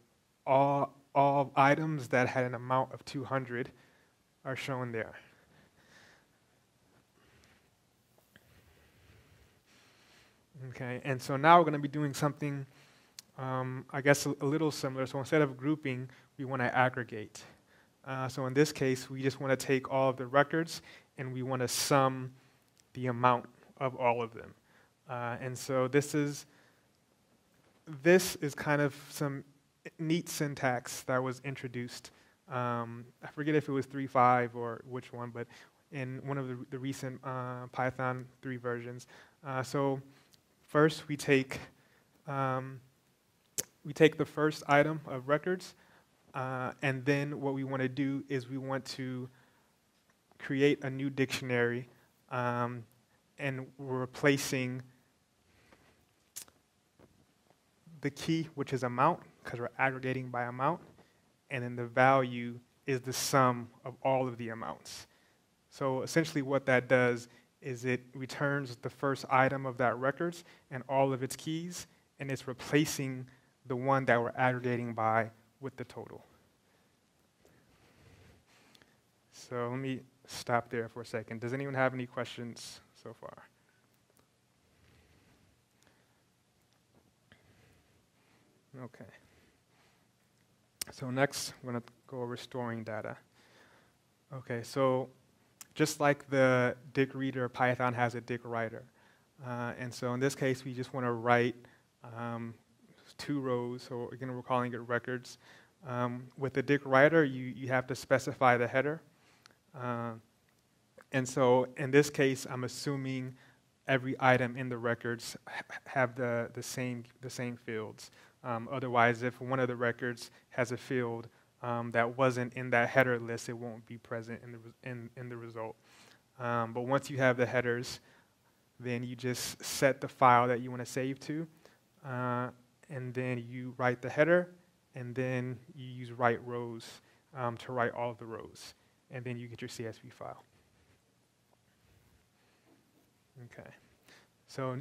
all, all items that had an amount of 200 are shown there. Okay, and so now we're going to be doing something, um, I guess, a, a, little similar. So instead of grouping, we want to aggregate. Uh, so in this case, we just want to take all of the records and we want to sum the amount of all of them. Uh, and so this is this is kind of some neat syntax that was introduced. Um, I forget if it was 3.5 or which one, but in one of the, the recent uh, Python 3 versions. Uh, so first we take um, we take the first item of records, uh, and then what we want to do is we want to create a new dictionary um, and we're replacing the key, which is amount, because we're aggregating by amount, and then the value is the sum of all of the amounts. So essentially what that does is it returns the first item of that records and all of its keys, and it's replacing the one that we're aggregating by with the total. So let me stop there for a second. Does anyone have any questions so far? Okay. So next, we're going to go over storing data. Okay, so just like the dict reader, Python has a dict writer. Uh, and so in this case, we just want to write um, two rows, so again, we're calling it records. Um, with the dict writer, you, you have to specify the header. Uh, and so in this case, I'm assuming every item in the records have the, the, same, the same fields. Um, otherwise, if one of the records has a field um, that wasn't in that header list, it won't be present in the, in, in the result. Um, but once you have the headers, then you just set the file that you want to save to, uh, and then you write the header, and then you use write rows um, to write all of the rows, and then you get your CSV file. Okay. So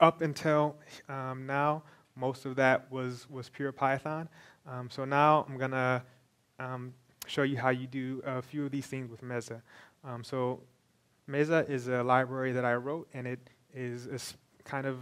up until um, now, most of that was, was pure Python. Um, so now I'm going to um, show you how you do a few of these things with meza. Um, so meza is a library that I wrote, and it is, kind of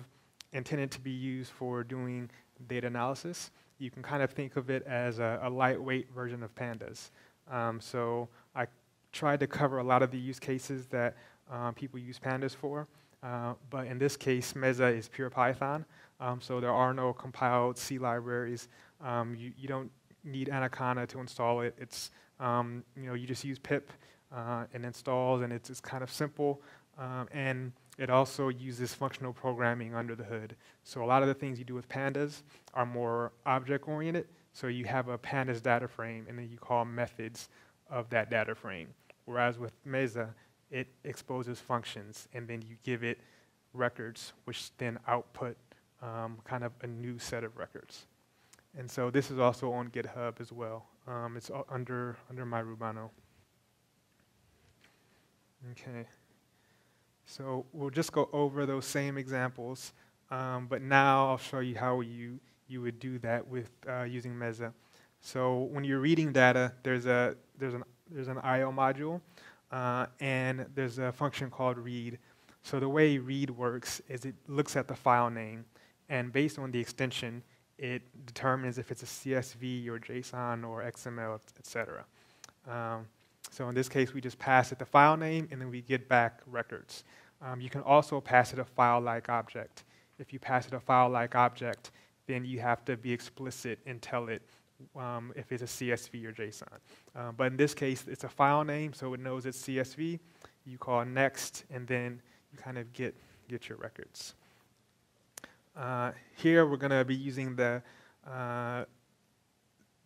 intended to be used for doing data analysis. You can kind of think of it as a, a lightweight version of pandas. Um, so I tried to cover a lot of the use cases that uh, people use pandas for. Uh, but in this case, meza is pure Python, um, so there are no compiled C libraries. Um, you, you, don't need Anaconda to install it. It's, um, you know, you just use pip uh, and installs, and it's, it's kind of simple. Um, and it also uses functional programming under the hood. So a lot of the things you do with pandas are more object oriented. So you have a pandas data frame and then you call methods of that data frame. Whereas with meza, it exposes functions and then you give it records, which then output um, kind of a new set of records. And so this is also on GitHub as well. Um, it's under, under my reubano. Okay. So we'll just go over those same examples, um, but now I'll show you how you, you would do that with uh, using meza. So when you're reading data, there's, a, there's, an, there's an I.O. module, uh, and there's a function called read. So the way read works is it looks at the file name, and based on the extension, it determines if it's a CSV or JSON or XML, etc. Um, so in this case, we just pass it the file name, and then we get back records. Um, you can also pass it a file-like object. If you pass it a file-like object, then you have to be explicit and tell it um, if it's a CSV or JSON. Uh, but in this case, it's a file name, so it knows it's CSV. You call next, and then you kind of get, get your records. Uh, here, we're going to be using the, uh,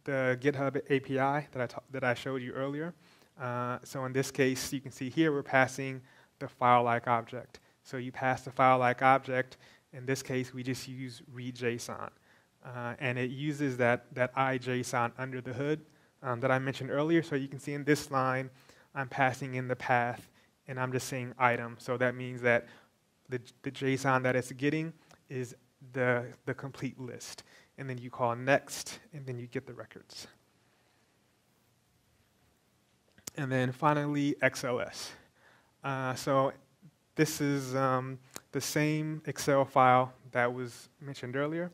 the GitHub API that I, that I showed you earlier. Uh, so in this case, you can see here we're passing the file-like object. So you pass the file-like object. In this case, we just use read JSON. Uh, and it uses that, that iJSON under the hood um, that I mentioned earlier. So you can see in this line, I'm passing in the path, and I'm just saying item. So that means that the, the JSON that it's getting is the, the complete list. And then you call next, and then you get the records. And then finally, XLS. Uh, so this is um, the same Excel file that was mentioned earlier,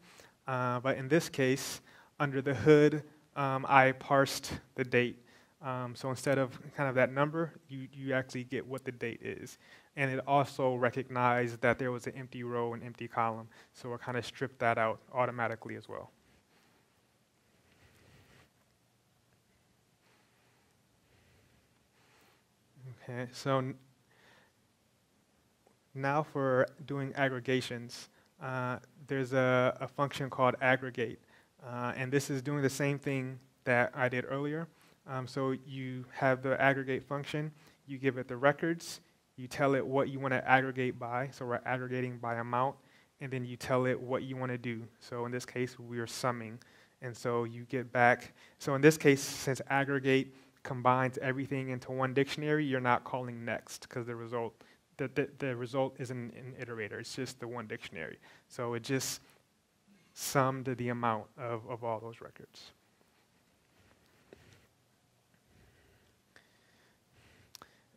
uh, but in this case, under the hood, um, I parsed the date. Um, so instead of kind of that number, you, you actually get what the date is. And it also recognized that there was an empty row and empty column, so it kind of stripped that out automatically as well. Okay, so now for doing aggregations, uh, there's a, a, function called aggregate. Uh, and this is doing the same thing that I did earlier. Um, so you have the aggregate function, you give it the records, you tell it what you want to aggregate by, so we're aggregating by amount, and then you tell it what you want to do. So in this case, we're summing. And so you get back, so in this case, since aggregate combines everything into one dictionary, you're not calling next because the result the, the, the, result isn't an iterator, it's just the one dictionary. So it just summed the amount of, of all those records.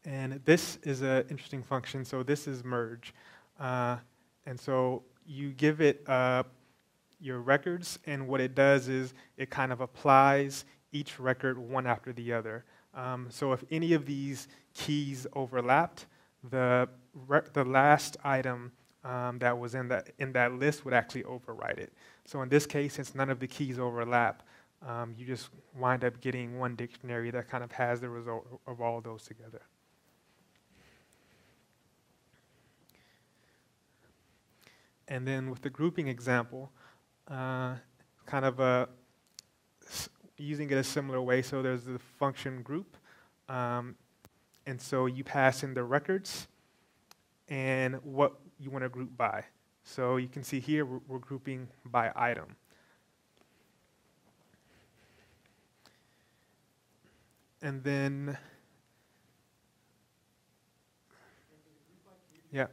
And this is an interesting function. So this is merge. Uh, and so you give it uh, your records, and what it does is it kind of applies each record one after the other. Um, so if any of these keys overlapped, the, the last item um, that was in that, in that list would actually overwrite it. So in this case, since none of the keys overlap, um, you just wind up getting one dictionary that kind of has the result of all those together. And then with the grouping example, uh, kind of using it a similar way. So there's the function group, um, and so you pass in the records and what you want to group by. So you can see here we're, we're grouping by item. And then, yeah.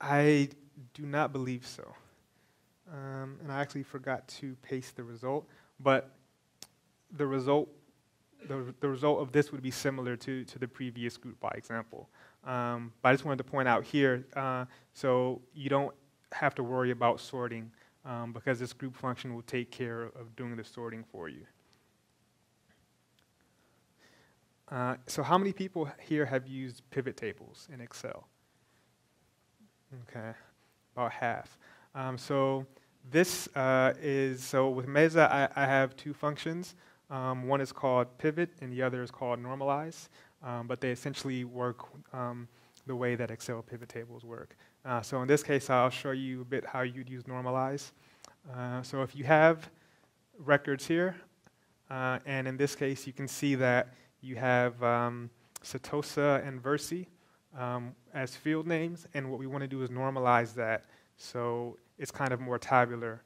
I do not believe so. Um, and I actually forgot to paste the result, but the result, the, the result of this would be similar to, to the previous group by example. Um, but I just wanted to point out here, uh, so you don't have to worry about sorting um, because this group function will take care of doing the sorting for you. Uh, so how many people here have used pivot tables in Excel? Okay, about half. Um, so this uh, is, so with meza, I, I have two functions. Um, one is called pivot and the other is called normalize. um, but they essentially work um, the way that Excel pivot tables work. Uh, so in this case, I'll show you a bit how you'd use normalize. Uh, so if you have records here, uh, and in this case, you can see that you have um, Setosa and Versi um, as field names, and what we want to do is normalize that so it's kind of more tabular.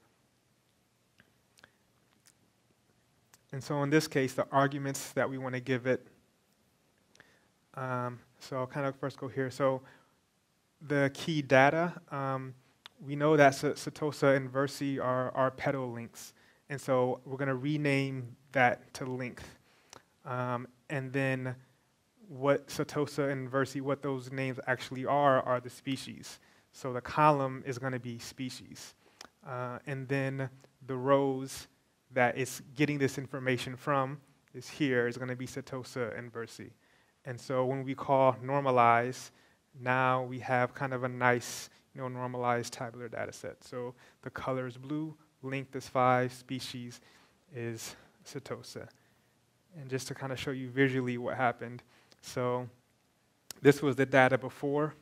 And so in this case, the arguments that we want to give it, um, so I'll kind of first go here. So the key data, um, we know that Setosa and Versi are, are petal links. And so we're going to rename that to length. Um, and then what Setosa and Versi, what those names actually are, are the species. So the column is going to be species. Uh, and then the rows that it's getting this information from is here is going to be Setosa and Versi. And so when we call normalize, now we have kind of a nice, you know, normalized tabular data set. So the color is blue, length is 5, species is Setosa. And just to kind of show you visually what happened, so this was the data before,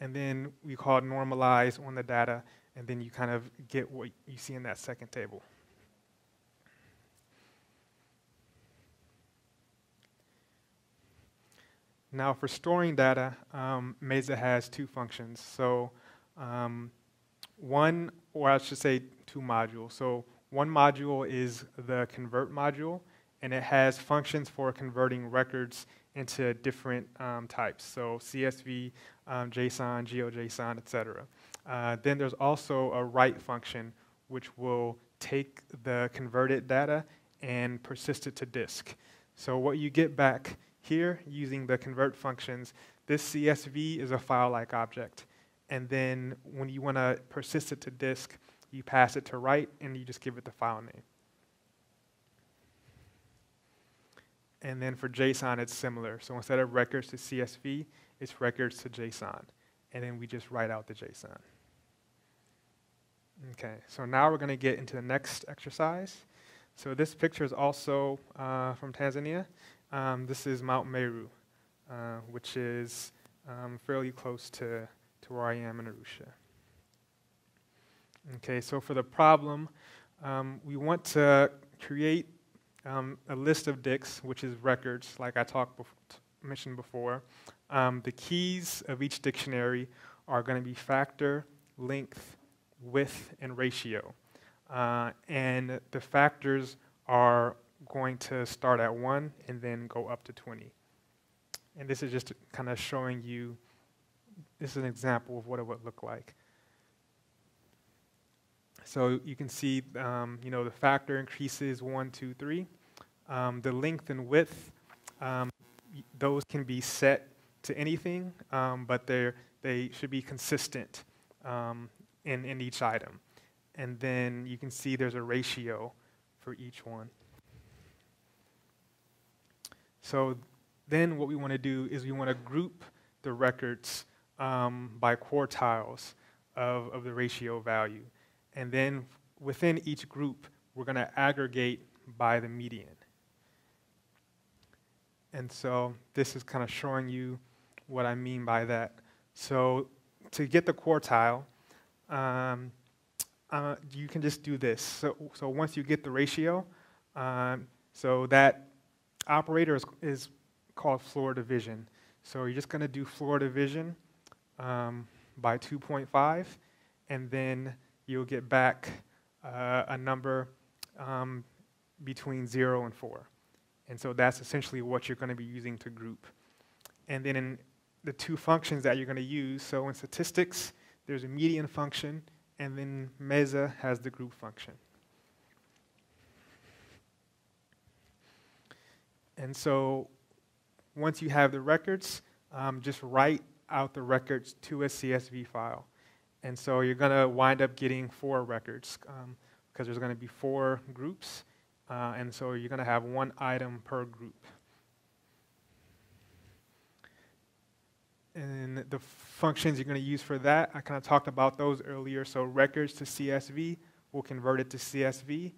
and then we called normalize on the data, and then you kind of get what you see in that second table. Now for storing data, um, meza has two functions. So um, one, or I should say two modules. So one module is the convert module, and it has functions for converting records into different um, types. So CSV, um, JSON, GeoJSON, etc. Uh, then there's also a write function, which will take the converted data and persist it to disk. So what you get back here using the convert functions, this CSV is a file-like object. And then when you want to persist it to disk, you pass it to write and you just give it the file name. And then for JSON, it's similar. So instead of records to CSV, it's records to JSON. And then we just write out the JSON. Okay, so now we're going to get into the next exercise. So this picture is also uh, from Tanzania. Um, this is Mount Meru, uh, which is um, fairly close to, to where I am in Arusha. Okay, so for the problem, um, we want to create um, a list of dicts, which is records, like I talked bef mentioned before. Um, the keys of each dictionary are going to be factor, length, width, and ratio. Uh, and the factors are going to start at 1 and then go up to 20. And this is just kind of showing you, this is an example of what it would look like. So you can see, um, you know, the factor increases 1, 2, 3. Um, the length and width, um, those can be set to anything, um, but they they should be consistent um, in, in each item. And then you can see there's a ratio for each one. So then what we want to do is we want to group the records um, by quartiles of, of the ratio value. And then within each group, we're going to aggregate by the median. And so this is kind of showing you what I mean by that. So to get the quartile, um, uh, you can just do this. So, so once you get the ratio, um, so that operator is, is called floor division. So you're just going to do floor division um, by 2.5, and then you'll get back uh, a number um, between 0 and 4. And so that's essentially what you're going to be using to group. And then in the two functions that you're going to use, so in statistics, there's a median function, and then meza has the group function. And so once you have the records, um, just write out the records to a CSV file. And so you're going to wind up getting four records um, because there's going to be four groups. Uh, and so you're going to have one item per group. And the functions you're going to use for that, I kind of talked about those earlier. So records to CSV, will convert it to CSV,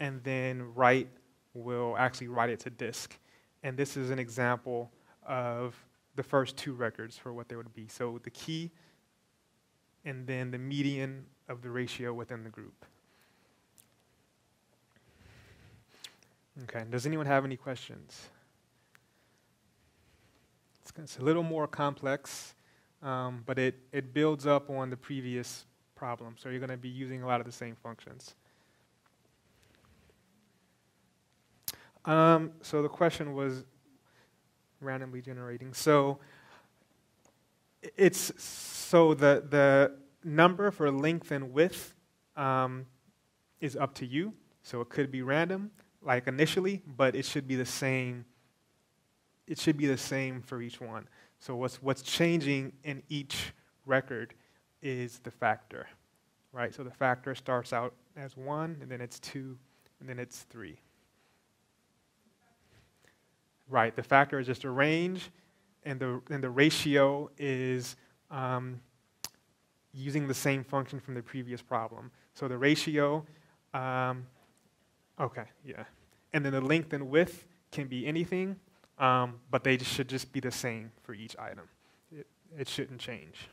and then write will actually write it to disk. And this is an example of the first two records for what they would be. So the key and then the median of the ratio within the group. Okay, does anyone have any questions? It's, it's a little more complex, um, but it, it builds up on the previous problem. So you're going to be using a lot of the same functions. Um, so the question was randomly generating. So it's so the the number for length and width um, is up to you. So it could be random, like initially, but it should be the same. It should be the same for each one. So what's what's changing in each record is the factor, right? So the factor starts out as one, and then it's two, and then it's three. Right, the factor is just a range, and the, and the ratio is um, using the same function from the previous problem. So the ratio, um, okay, yeah. And then the length and width can be anything, um, but they should just be the same for each item. It, it shouldn't change.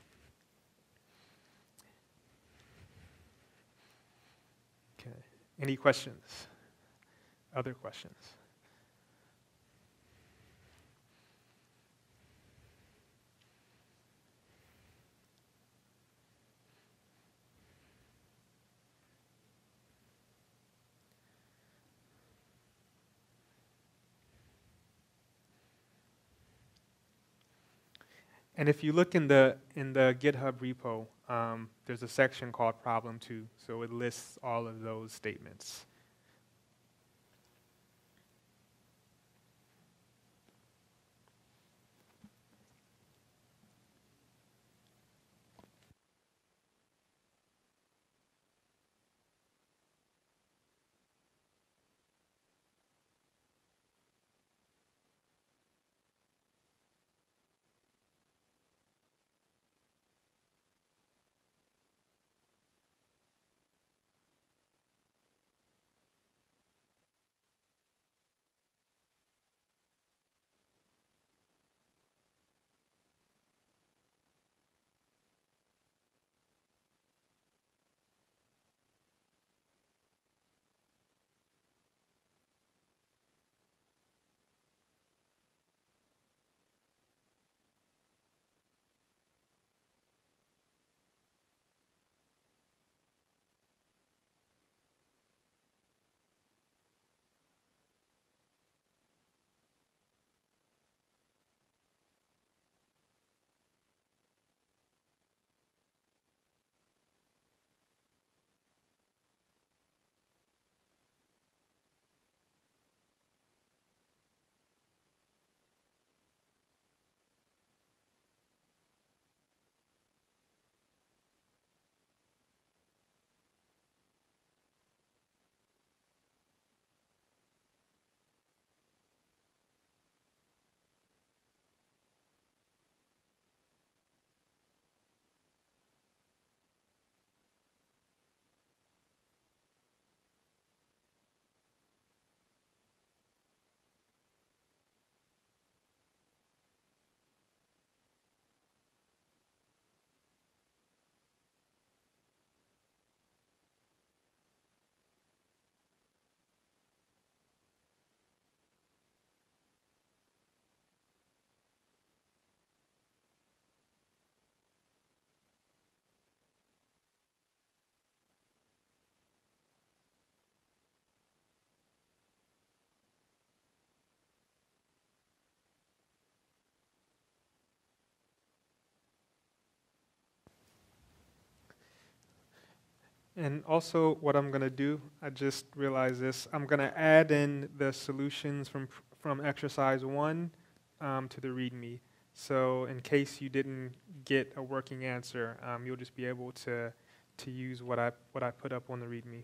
Okay, any questions? Other questions? And if you look in the, in the GitHub repo, um, there's a section called problem two, so it lists all of those statements. And also what I'm going to do, I just realized this, I'm going to add in the solutions from, from exercise one um, to the README. So in case you didn't get a working answer, um, you'll just be able to, to use what I, what I put up on the README.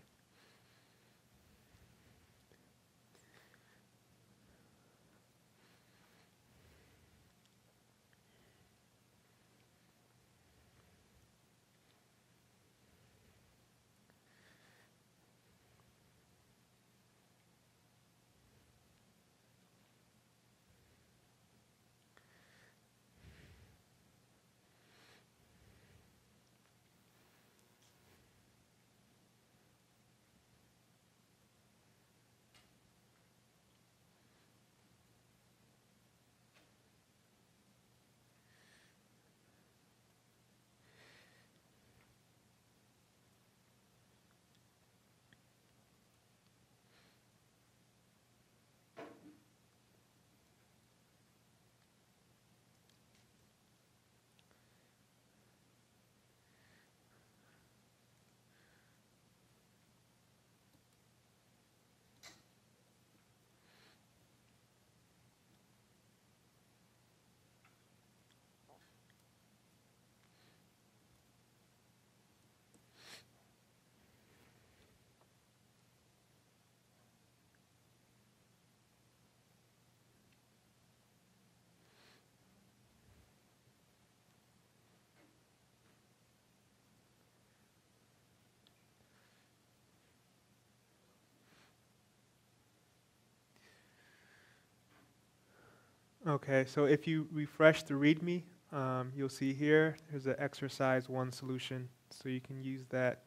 Okay, so if you refresh the README, um, you'll see here, there's an exercise one solution. So you can use that.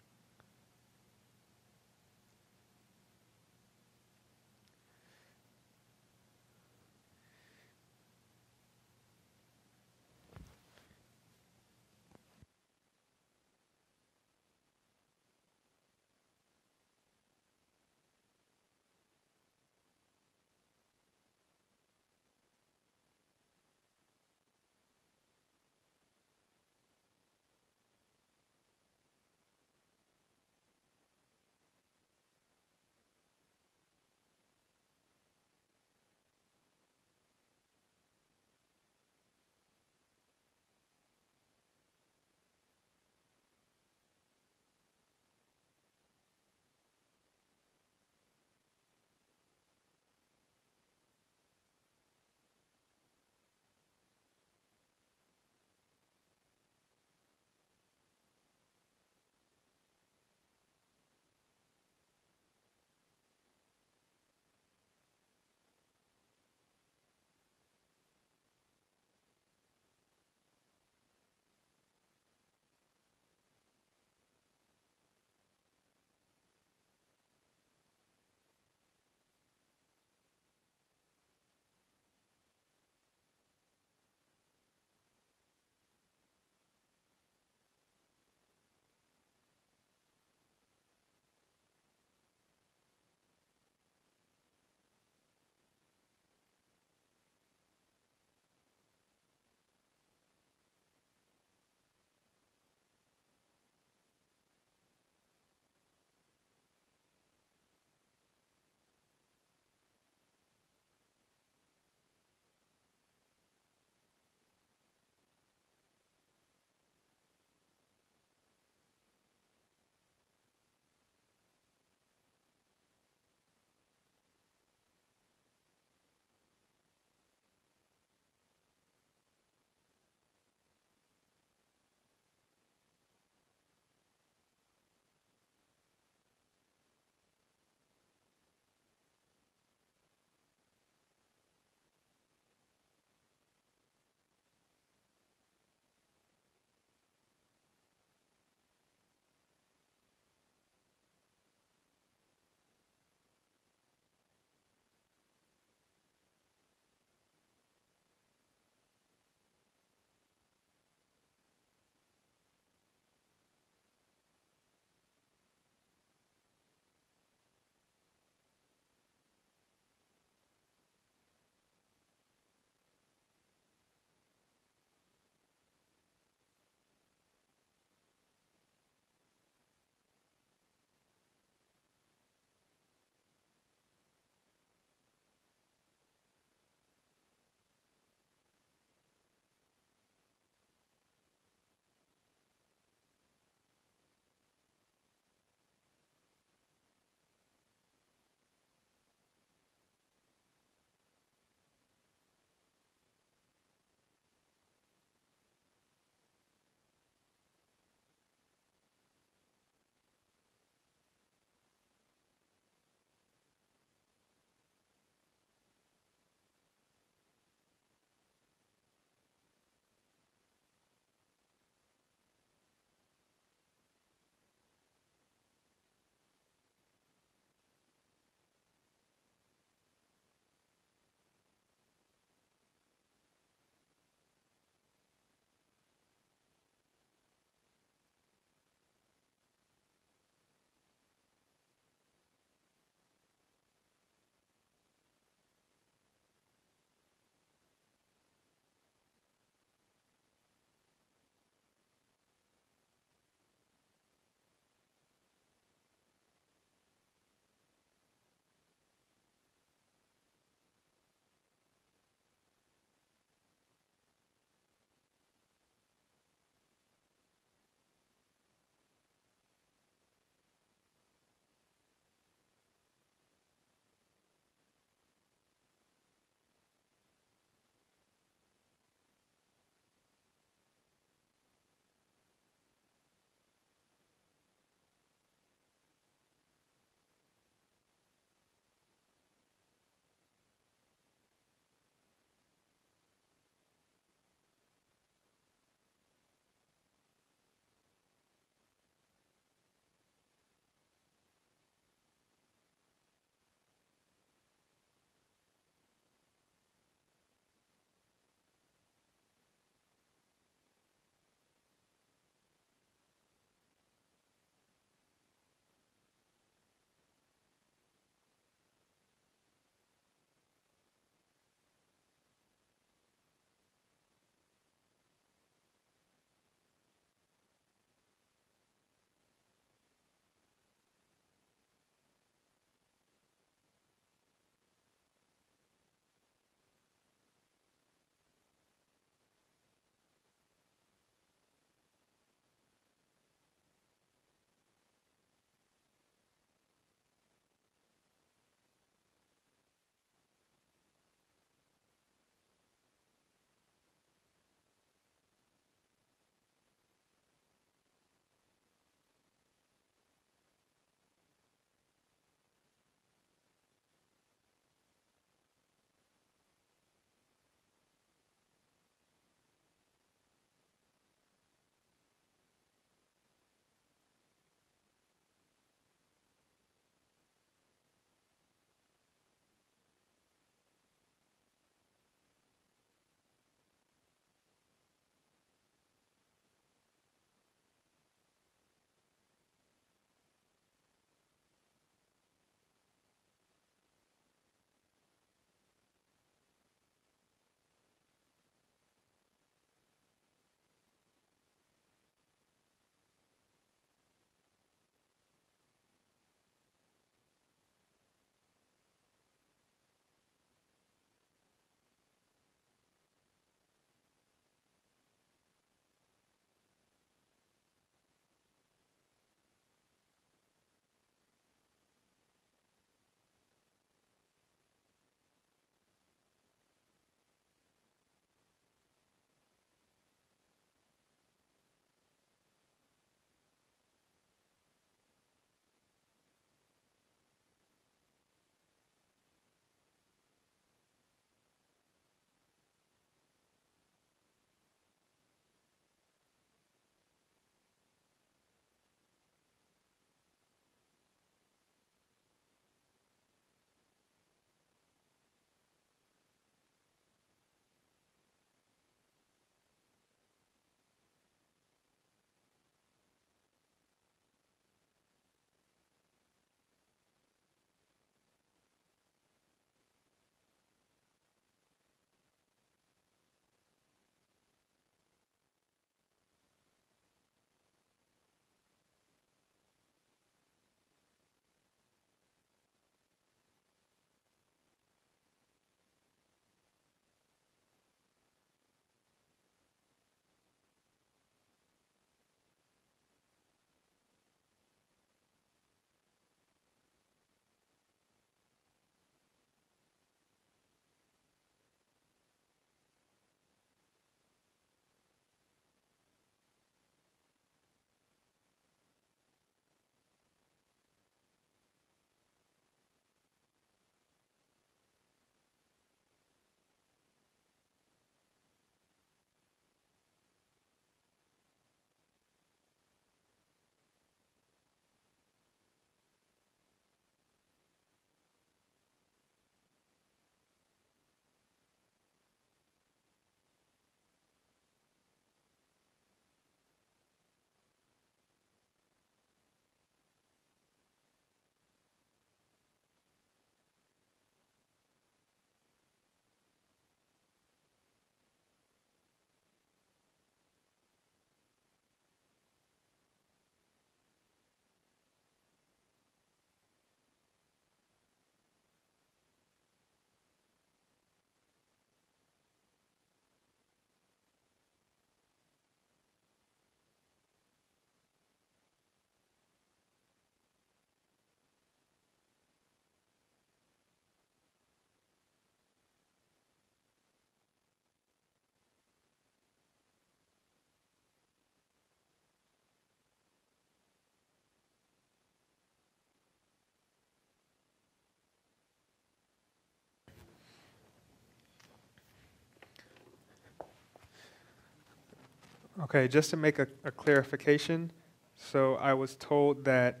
Okay, just to make a, a clarification, so I was told that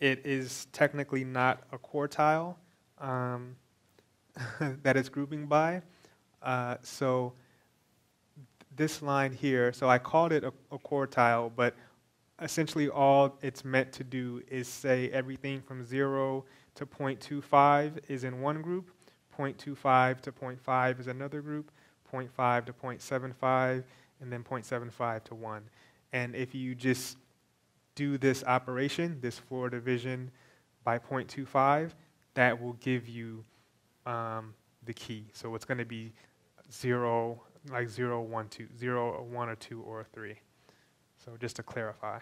it is technically not a quartile um, that it's grouping by. Uh, so this line here, so I called it a, a quartile, but essentially all it's meant to do is say everything from 0 to 0.25 is in one group, 0.25 to 0.5 is another group, 0.5 to 0.75, and then 0.75 to 1. And if you just do this operation, this floor division by 0.25, that will give you um, the key. So it's going to be 0, like 0, 1, 2, 0, 1 or 2 or 3. So just to clarify.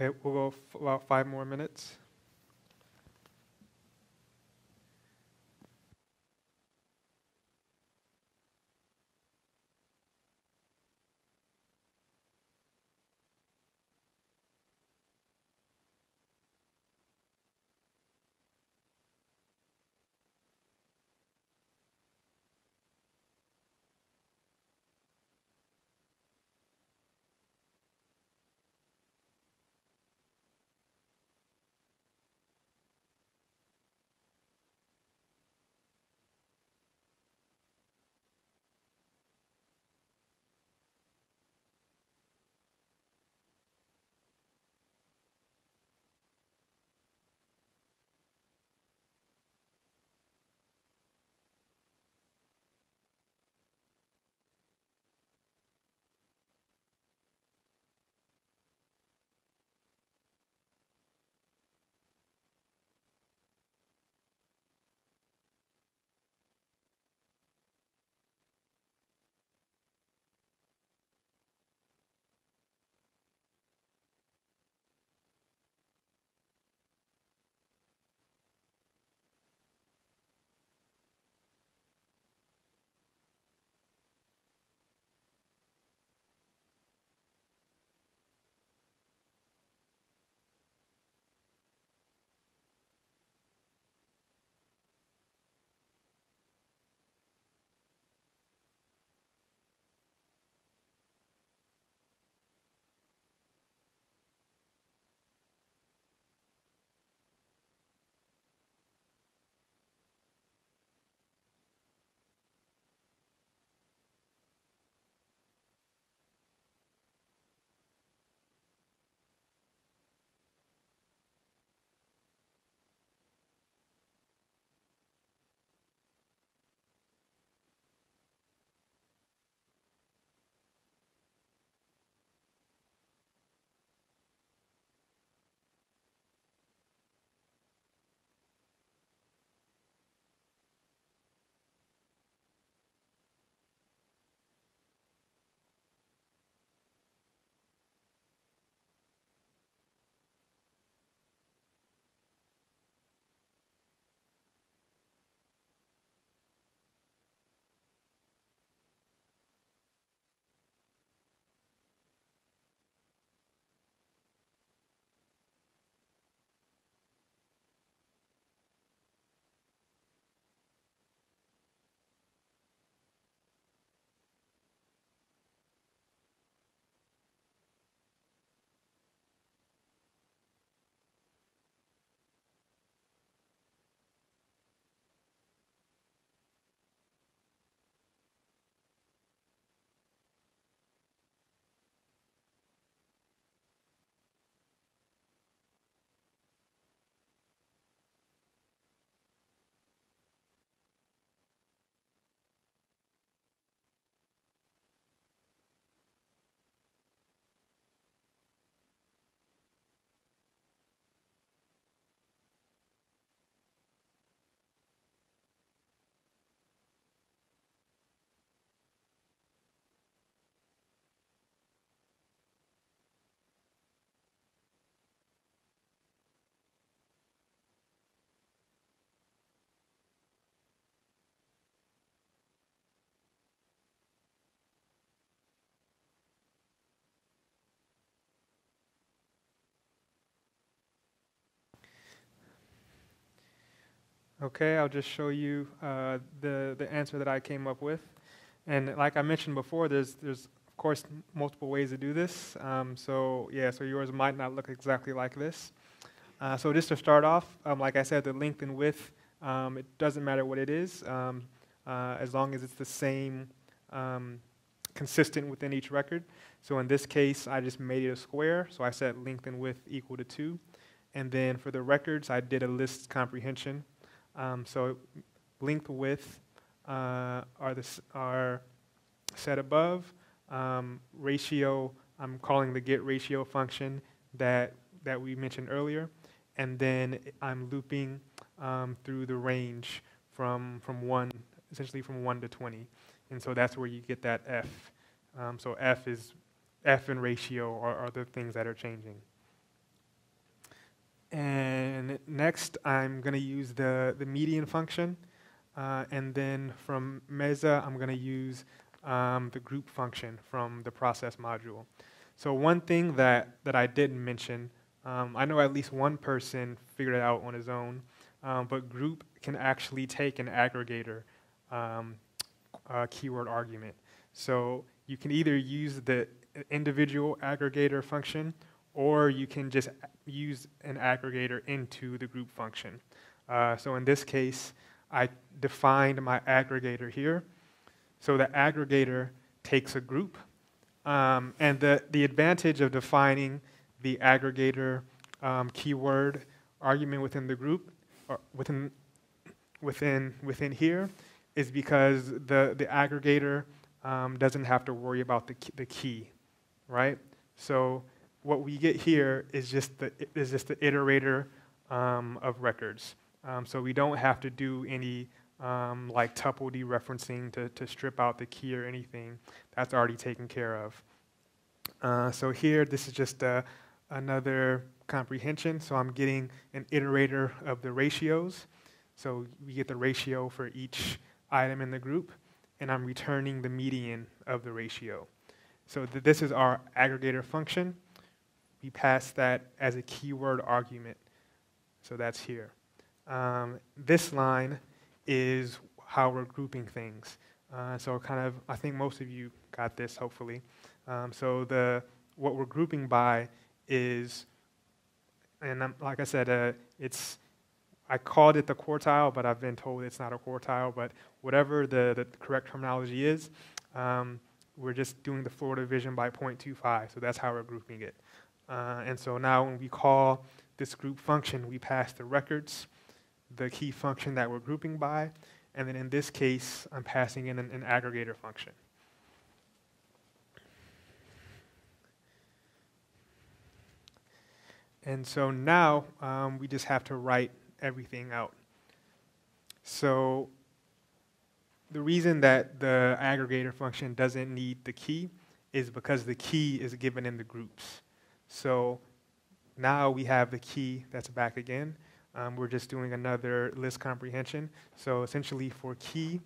Okay, we'll go f- about five more minutes. Okay, I'll just show you uh, the, the answer that I came up with. And like I mentioned before, there's, there's of course multiple ways to do this. Um, so yeah, so yours might not look exactly like this. Uh, so just to start off, um, like I said, the length and width, um, it doesn't matter what it is, um, uh, as long as it's the same, um, consistent within each record. So in this case, I just made it a square, so I set length and width equal to 2. And then for the records, I did a list comprehension. Um, so length width uh, are, the, are set above. Um, ratio, I'm calling the get ratio function that, that we mentioned earlier. And then I'm looping um, through the range from, from 1, essentially from 1 to 20. And so that's where you get that F. Um, so F is F and ratio are, are the things that are changing. And next, I'm going to use the, the median function. Uh, and then from meza, I'm going to use um, the group function from the process module. So one thing that, that I didn't mention, um, I know at least one person figured it out on his own, um, but group can actually take an aggregator um, uh, keyword argument. So you can either use the individual aggregator function or you can just use an aggregator into the group function. Uh, so in this case, I defined my aggregator here. So the aggregator takes a group. Um, and the, the advantage of defining the aggregator um, keyword argument within the group, or within, within, within here, is because the, the aggregator um, doesn't have to worry about the key, the key, right? So what we get here is just the, is just the iterator um, of records. Um, so we don't have to do any um, like tuple dereferencing to, to strip out the key or anything. That's already taken care of. Uh, so here, this is just uh, another comprehension. So I'm getting an iterator of the ratios. So we get the ratio for each item in the group, and I'm returning the median of the ratio. So th this is our aggregator function. We pass that as a keyword argument. So that's here. Um, this line is how we're grouping things. Uh, so kind of, I think most of you got this, hopefully. Um, so the what we're grouping by is, and I'm, like I said, uh, it's I called it the quartile, but I've been told it's not a quartile. But whatever the, the correct terminology is, um, we're just doing the floor division by 0.25. So that's how we're grouping it. Uh, and so now when we call this group function, we pass the records, the key function that we're grouping by, and then in this case, I'm passing in an, an aggregator function. And so now um, we just have to write everything out. So the reason that the aggregator function doesn't need the key is because the key is given in the groups. So now we have the key that's back again. Um, we're just doing another list comprehension. So essentially for key,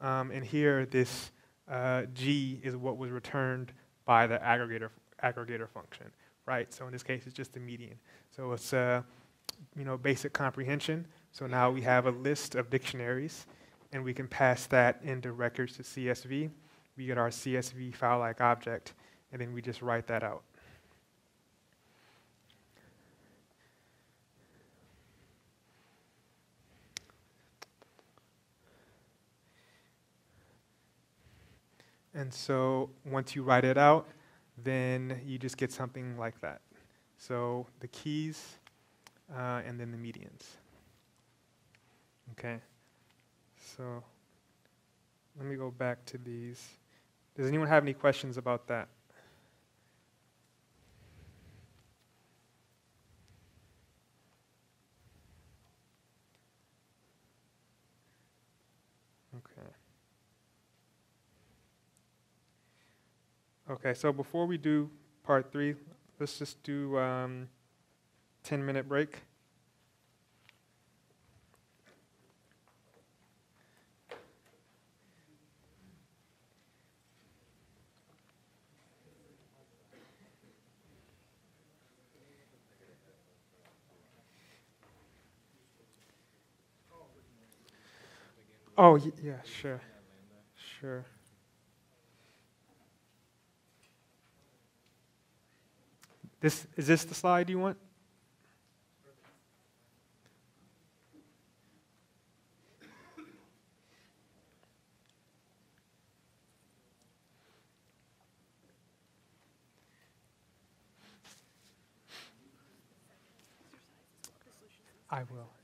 um, and here this uh, G is what was returned by the aggregator, aggregator function, right? So in this case, it's just the median. So it's uh, you know, basic comprehension. So now we have a list of dictionaries, and we can pass that into records to CSV. We get our CSV file-like object, and then we just write that out. And so once you write it out, then you just get something like that. So the keys uh, and then the medians. Okay. So let me go back to these. Does anyone have any questions about that? Okay. Okay, so before we do part three, let's just do um, 10 minute break. Oh, yeah, sure. Sure. This is this the slide you want? I will,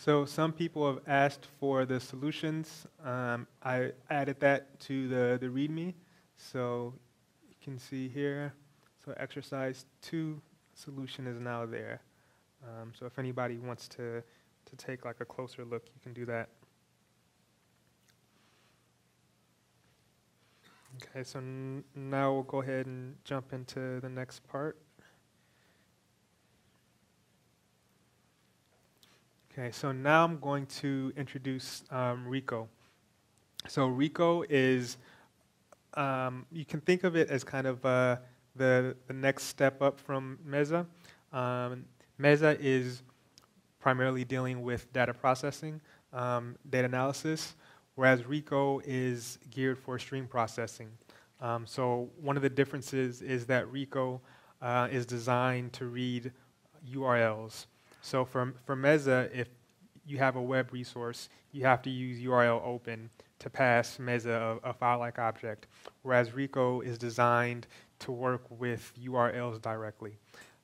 So some people have asked for the solutions. Um, I added that to the, the README. So you can see here, so exercise two solution is now there. Um, so if anybody wants to, to take like a closer look, you can do that. Okay, so now we'll go ahead and jump into the next part. Okay, so now I'm going to introduce um, riko. So riko is, um, you can think of it as kind of uh, the, the next step up from Meza. Um, Meza is primarily dealing with data processing, um, data analysis, whereas riko is geared for stream processing. Um, so one of the differences is that riko uh, is designed to read URLs. So for, for Meza, if you have a web resource, you have to use URL open to pass Meza a, a file-like object, whereas riko is designed to work with URLs directly.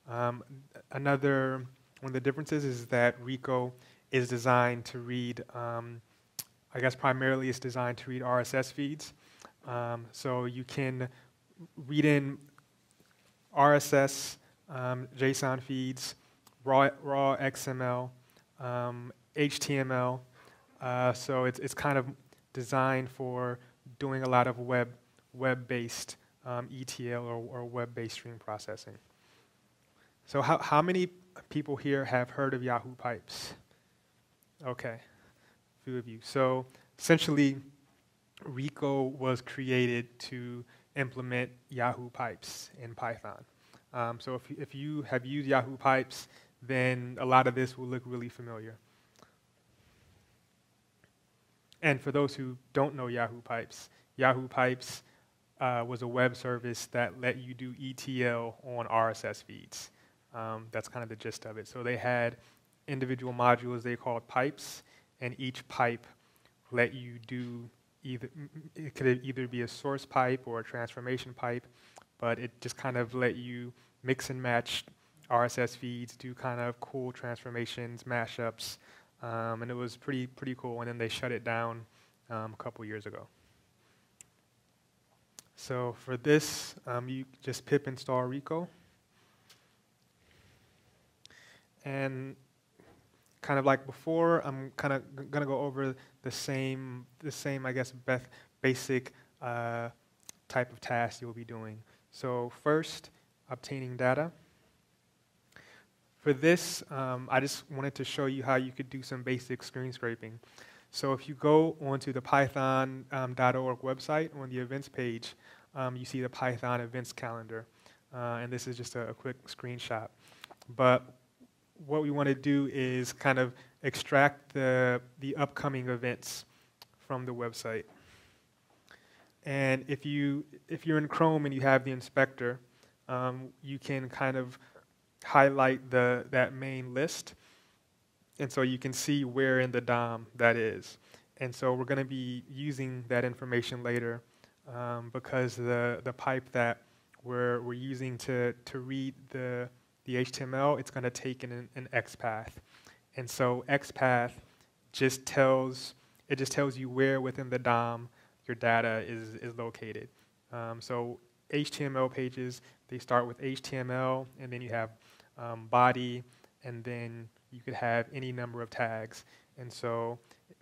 Um, another one of the differences is that riko is designed to read um, I guess primarily it's designed to read RSS feeds. Um, so you can read in RSS, um, JSON feeds, raw, raw XML, um, HTML. Uh, so it's, it's kind of designed for doing a lot of web, web-based um, ETL or, or web-based stream processing. So how, how many people here have heard of Yahoo Pipes? Okay a few of you. So essentially, riko was created to implement Yahoo Pipes in Python. Um, so if, if you have used Yahoo Pipes, then a lot of this will look really familiar. And for those who don't know Yahoo Pipes, Yahoo Pipes uh, was a web service that let you do ETL on RSS feeds. Um, that's kind of the gist of it. So they had individual modules they called pipes, and each pipe let you do either, it could either be a source pipe or a transformation pipe, but it just kind of let you mix and match RSS feeds, do kind of cool transformations, mashups, um, and it was pretty pretty cool. And then they shut it down um, a couple years ago. So for this, um, you just pip install riko, and kind of like before, I'm kind of going to go over the same, the same, I guess, basic uh, type of task you'll be doing. So first, obtaining data. For this, um, I just wanted to show you how you could do some basic screen scraping. So if you go onto the python.org um, website on the events page, um, you see the Python events calendar. Uh, and this is just a, a quick screenshot. But what we want to do is kind of extract the, the upcoming events from the website. And if, you, if you're in Chrome and you have the inspector, um, you can kind of highlight the, that main list. And so you can see where in the DOM that is. And so we're going to be using that information later um, because the, the pipe that we're, we're using to, to read the, the HTML, it's going to take an, an XPath. And so XPath just tells, it just tells you where within the DOM your data is, is located. Um, so HTML pages, they start with HTML, and then you have um, body, and then you could have any number of tags. And so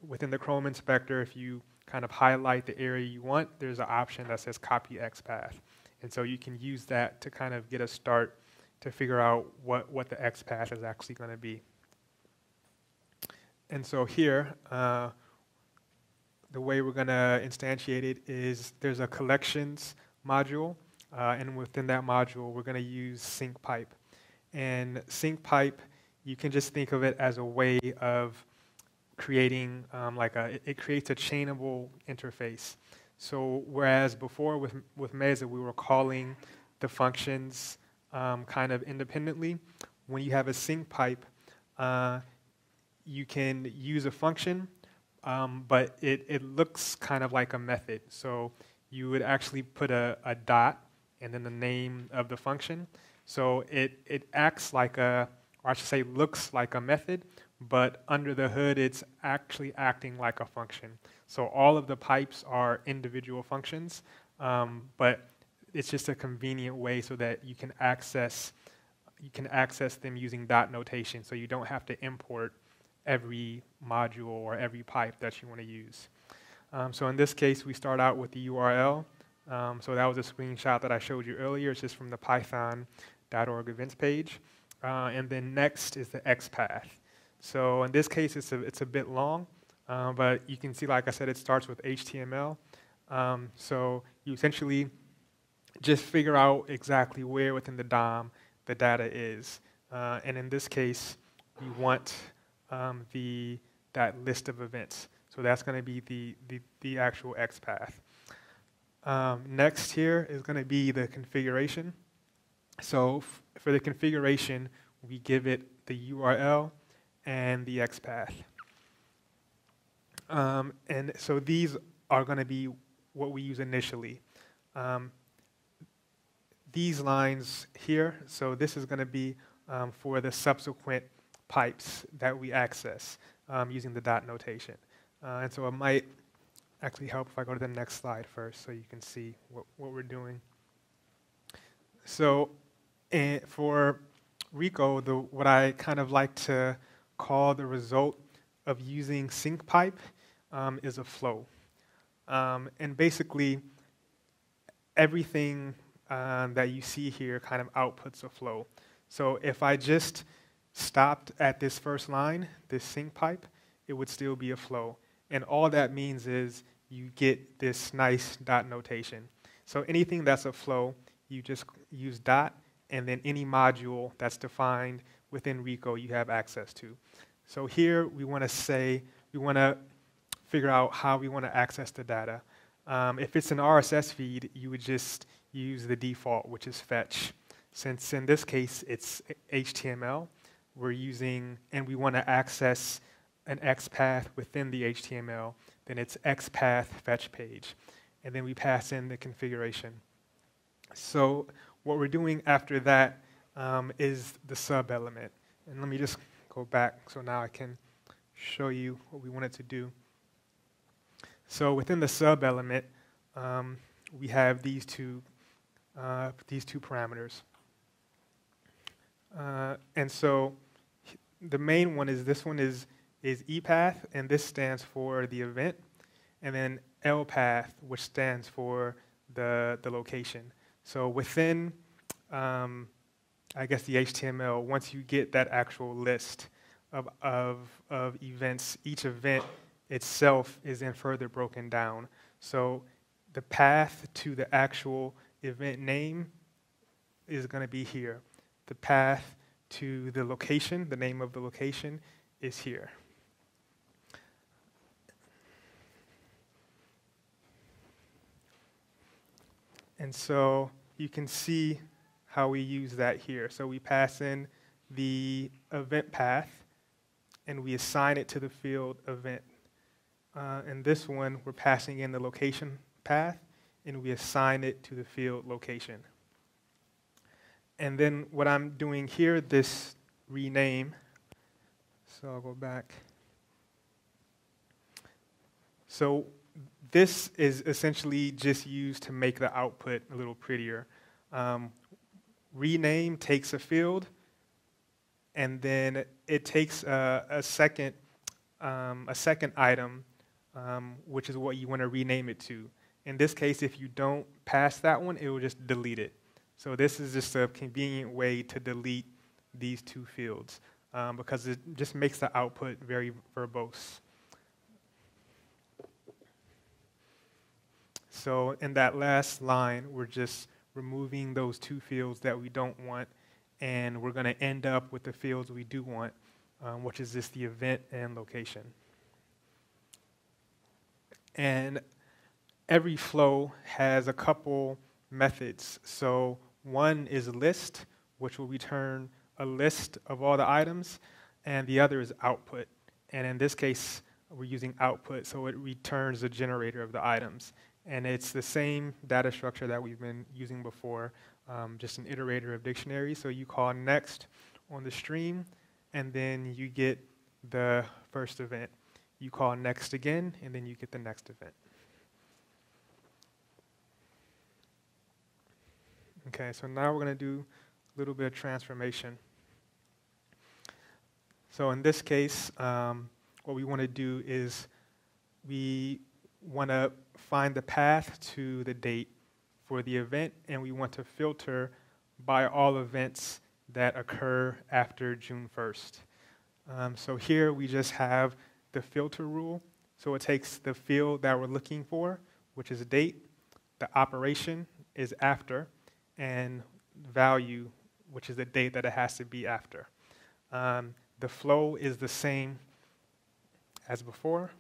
within the Chrome inspector, if you kind of highlight the area you want, there's an option that says copy XPath. And so you can use that to kind of get a start to figure out what, what the XPath is actually going to be. And so here, uh, the way we're going to instantiate it is there's a collections module, uh, and within that module, we're going to use sync pipe. And sync pipe, you can just think of it as a way of creating um, like a, it, creates a chainable interface. So whereas before with, with Meza, we were calling the functions um, kind of independently. When you have a sync pipe, uh, you can use a function, um, but it, it looks kind of like a method. So you would actually put a, a dot and then the name of the function. So it, it acts like a or I should say, looks like a method, but under the hood, it's actually acting like a function. So all of the pipes are individual functions, um, but it's just a convenient way so that you can access you can access them using dot notation, so you don't have to import every module or every pipe that you want to use. Um, so in this case, we start out with the URL. Um, so that was a screenshot that I showed you earlier. It's just from the python.org events page. Uh, and then next is the XPath. So in this case, it's a, it's a bit long, uh, but you can see, like I said, it starts with HTML. Um, so you essentially just figure out exactly where within the DOM the data is. Uh, and in this case, we want um, the, that list of events. So that's going to be the, the, the, actual XPath. Um, next here is going to be the configuration. So for the configuration, we give it the URL and the XPath. Um, and so these are going to be what we use initially. Um, these lines here, so this is going to be um, for the subsequent pipes that we access um, using the dot notation. Uh, and so it might actually help if I go to the next slide first so you can see what, what we're doing. So for riko, the, what I kind of like to call the result of using sync pipe um, is a flow. Um, and basically, everything um, that you see here kind of outputs a flow. So if I just stopped at this first line, this sync pipe, it would still be a flow. And all that means is you get this nice dot notation. So anything that's a flow, you just use dot, and then any module that's defined within riko you have access to. So here we want to say, we want to figure out how we want to access the data. Um, if it's an RSS feed, you would just use the default, which is fetch. Since in this case it's HTML, we're using, and we want to access an XPath within the HTML, then it's XPath fetch page. And then we pass in the configuration. So what we're doing after that um, is the sub element. And let me just go back so now I can show you what we wanted to do. So within the sub element, um, we have these two, uh, these two parameters. Uh, and so the main one is this one is, is ePath, and this stands for the event, and then LPath, which stands for the, the location. So within, um, I guess, the HTML, once you get that actual list of, of, of events, each event itself is then further broken down. So the path to the actual event name is going to be here. The path to the location, the name of the location, is here. And so you can see how we use that here. So we pass in the event path and we assign it to the field event. Uh, and this one, we're passing in the location path and we assign it to the field location. And then what I'm doing here, this rename, so I'll go back. So this is essentially just used to make the output a little prettier. Um, rename takes a field, and then it takes a, a second um, a second item, um, which is what you want to rename it to. In this case, if you don't pass that one, it will just delete it. So this is just a convenient way to delete these two fields um, because it just makes the output very verbose. So in that last line, we're just removing those two fields that we don't want, and we're going to end up with the fields we do want, um, which is just the event and location. And every flow has a couple methods. So one is list, which will return a list of all the items, and the other is output. And in this case, we're using output, so it returns a generator of the items. And it's the same data structure that we've been using before, um, just an iterator of dictionary. So you call next on the stream, and then you get the first event. You call next again, and then you get the next event. Okay, so now we're going to do a little bit of transformation. So in this case, um, what we want to do is we want to find the path to the date for the event, and we want to filter by all events that occur after June 1st. Um, so here we just have the filter rule. So it takes the field that we're looking for, which is a date, the operation is after, and value, which is the date that it has to be after. Um, the flow is the same as before.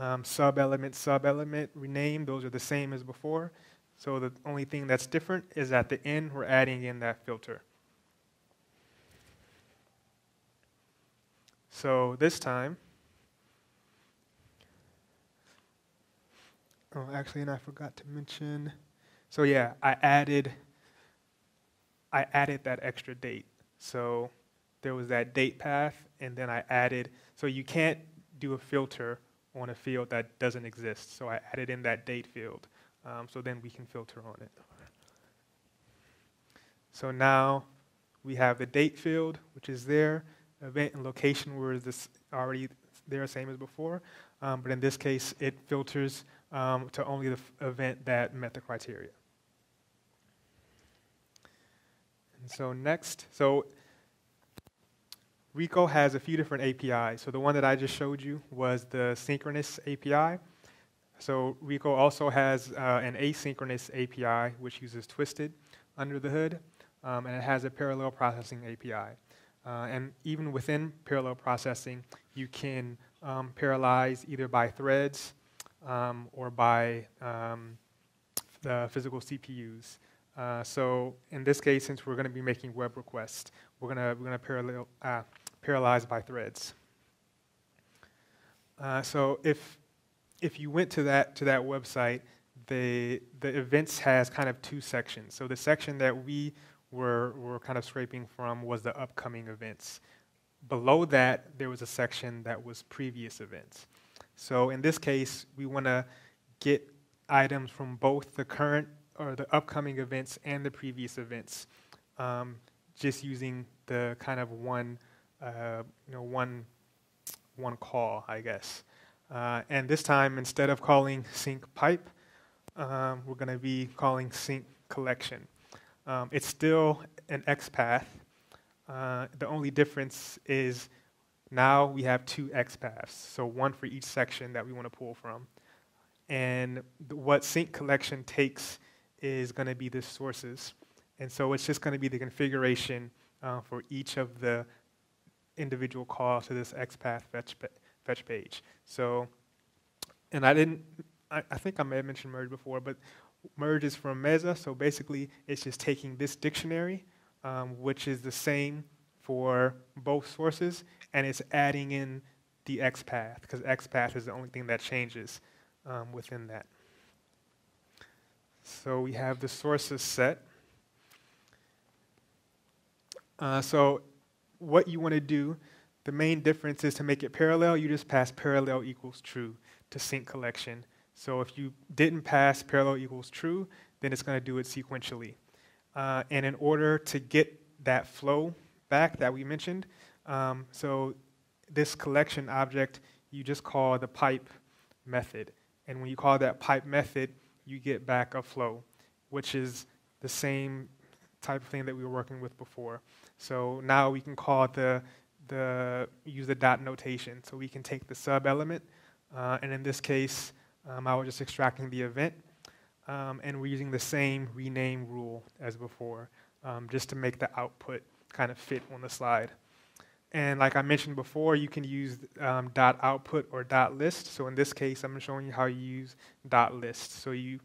Um, sub element, sub element, rename, those are the same as before. So the only thing that's different is at the end, we're adding in that filter. So this time, oh, actually, and I forgot to mention, so yeah, I added, I added that extra date. So there was that date path, and then I added, so you can't do a filter on a field that doesn't exist. So I added in that date field. Um, so then we can filter on it. So now we have the date field, which is there. Event and location were this already there, same as before. Um, but in this case, it filters um, to only the event that met the criteria. And so next, so riko has a few different APIs. So the one that I just showed you was the synchronous API. So riko also has uh, an asynchronous API, which uses Twisted under the hood, um, and it has a parallel processing API. Uh, and even within parallel processing, you can um, parallelize either by threads um, or by um, the physical CPUs. Uh, so in this case, since we're going to be making web requests, we're going we're gonna parallel, uh, parallelize by threads. Uh, so if if you went to that to that website, the the events has kind of two sections. So the section that we were were kind of scraping from was the upcoming events. Below that, there was a section that was previous events. So in this case, we want to get items from both the current or the upcoming events and the previous events, um, just using the kind of one, uh, you know, one, one call, I guess. Uh, and this time, instead of calling sync pipe, um, we're going to be calling sync collection. Um, it's still an XPath. Uh, the only difference is now we have two XPaths, so one for each section that we want to pull from. And what sync collection takes is going to be the sources. And so it's just going to be the configuration uh, for each of the individual calls to this XPath fetch, fetch page. So, and I didn't, I, I think I may have mentioned merge before, but merge is from Meza, so basically it's just taking this dictionary, um, which is the same for both sources, and it's adding in the XPath, because XPath is the only thing that changes um, within that. So we have the sources set. Uh, so what you want to do the main difference is to make it parallel, you just pass parallel equals true to sync collection. So if you didn't pass parallel equals true, then it's going to do it sequentially. Uh, and in order to get that flow back that we mentioned, um, so this collection object, you just call the pipe method. And when you call that pipe method, you get back a flow, which is the same type of thing that we were working with before. So now we can call the the, use the dot notation. So we can take the sub element, uh, and in this case, um, I was just extracting the event, um, and we're using the same rename rule as before, um, just to make the output kind of fit on the slide. And like I mentioned before, you can use um, dot output or dot list. So in this case, I'm showing you how you use dot list. So you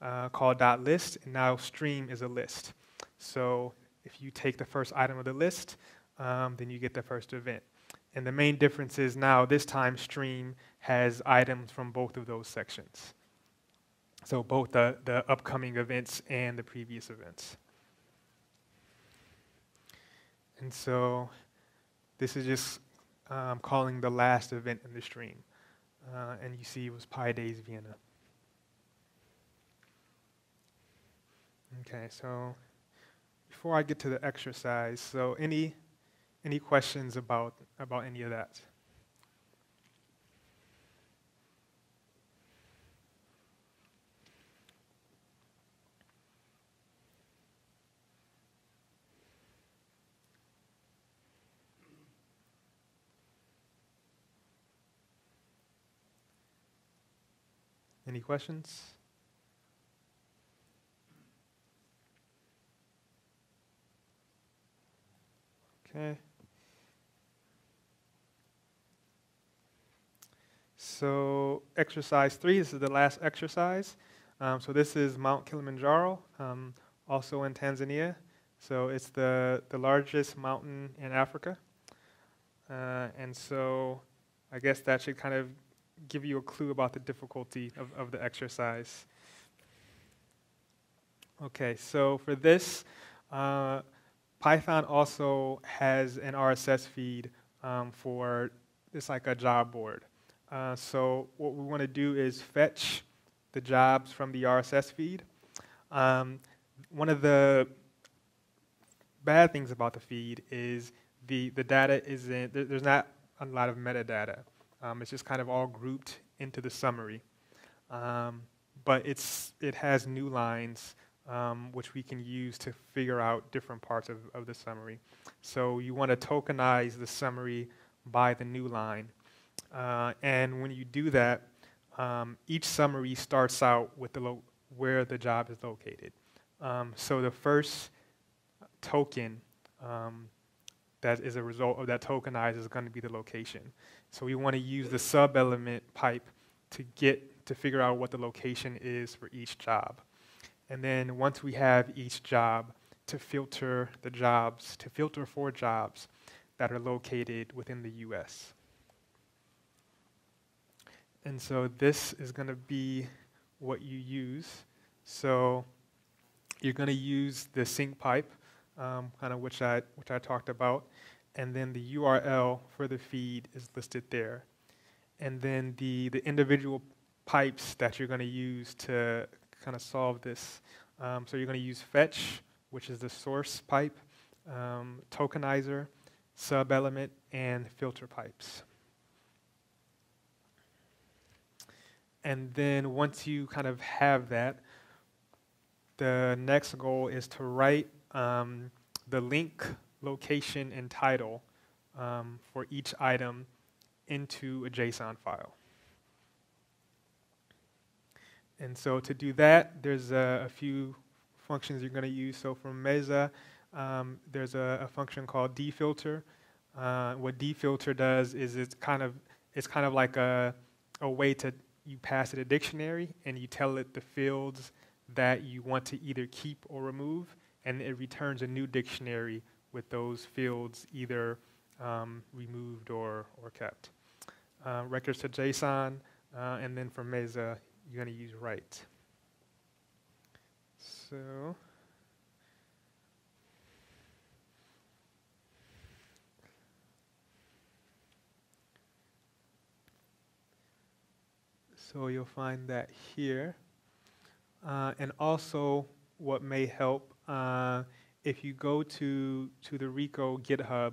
uh, call dot list, and now stream is a list. So if you take the first item of the list, um, then you get the first event. And the main difference is now this time stream has items from both of those sections. So both the, the upcoming events and the previous events. And so this is just um, calling the last event in the stream. Uh, and you see it was PyDays Vienna. Okay, so before I get to the exercise, so any any questions about about any of that? Any questions? Okay. So exercise three, this is the last exercise. Um, so this is Mount Kilimanjaro, um, also in Tanzania. So it's the, the largest mountain in Africa. Uh, and so I guess that should kind of give you a clue about the difficulty of, of the exercise. Okay, so for this, uh, Python also has an RSS feed um, for it's like a job board. Uh, so what we want to do is fetch the jobs from the RSS feed. Um, one of the bad things about the feed is the, the data isn't, there's not a lot of metadata. Um, it's just kind of all grouped into the summary. Um, but it's, it has new lines um, which we can use to figure out different parts of, of the summary. So you want to tokenize the summary by the new line. Uh, and when you do that, um, each summary starts out with the where the job is located. Um, so the first token um, that is a result of that tokenize is going to be the location. So we want to use the sub-element pipe to get to figure out what the location is for each job. And then once we have each job, to filter the jobs, to filter for jobs that are located within the US. And so this is going to be what you use. So you're going to use the sync pipe, um, kind of which I, which I talked about, and then the URL for the feed is listed there. And then the, the individual pipes that you're going to use to kind of solve this. Um, so you're going to use fetch, which is the source pipe, um, tokenizer, sub-element, and filter pipes. And then once you kind of have that, the next goal is to write um, the link, location, and title um, for each item into a JSON file. And so to do that, there's a, a few functions you're going to use. So from Meza, um, there's a, a, function called dfilter. Uh, what dfilter does is it's kind of it's kind of like a, a way to you pass it a dictionary and you tell it the fields that you want to either keep or remove, and it returns a new dictionary with those fields either um, removed or, or kept. Uh, records to JSON, uh, and then for Meza, you're going to use right. So So you'll find that here. Uh, and also what may help, uh, if you go to, to the riko GitHub,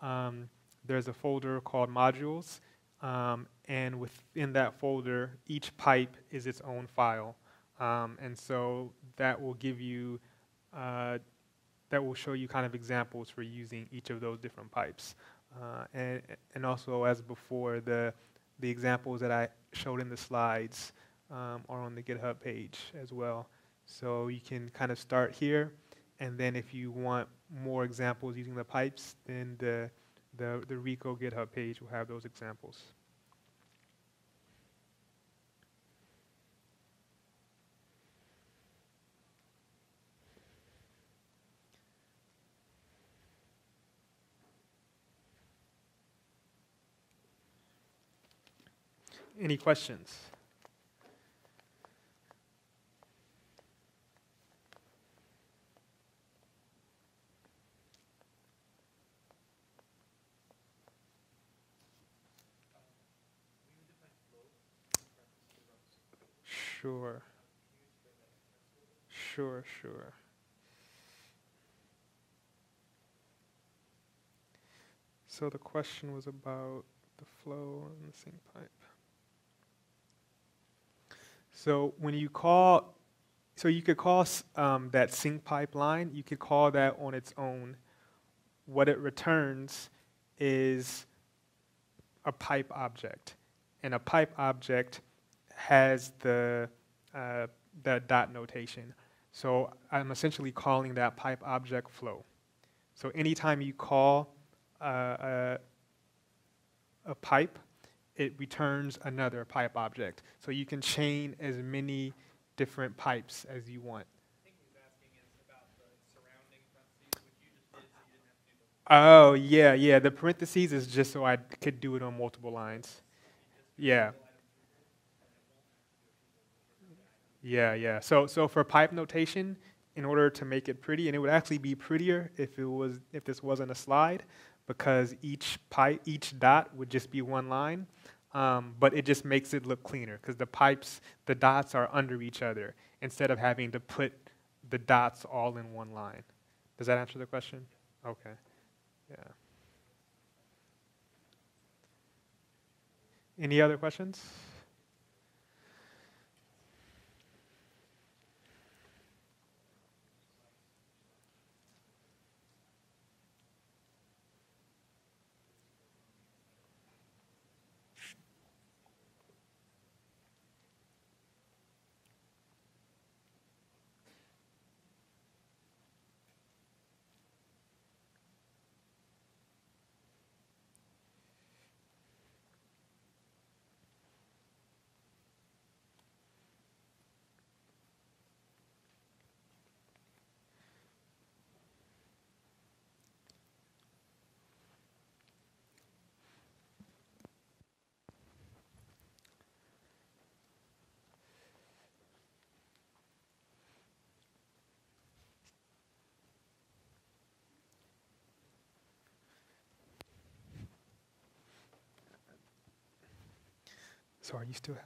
um, there's a folder called modules. Um, and within that folder, each pipe is its own file. Um, and so that will give you, uh, that will show you kind of examples for using each of those different pipes. Uh, and, and also, as before, the, the examples that I showed in the slides um, are on the GitHub page as well. So you can kind of start here, and then if you want more examples using the pipes, then the, the, the riko GitHub page will have those examples. Any questions? Sure. Sure, sure. So the question was about the flow in the sync pipe. So when you call, so you could call um, that sink pipeline, you could call that on its own. What it returns is a pipe object, and a pipe object has the uh, the dot notation. So I'm essentially calling that pipe object flow. So anytime you call uh, a, a pipe, it returns another pipe object. So you can chain as many different pipes as you want. Oh, yeah, yeah. The parentheses is just so I could do it on multiple lines. Yeah. Yeah, yeah. So, so for pipe notation, in order to make it pretty, and it would actually be prettier if it was if this wasn't a slide, because each pipe, each dot would just be one line. Um, but it just makes it look cleaner because the pipes, the dots are under each other instead of having to put the dots all in one line. Does that answer the question? Okay. Yeah. Any other questions? So are you still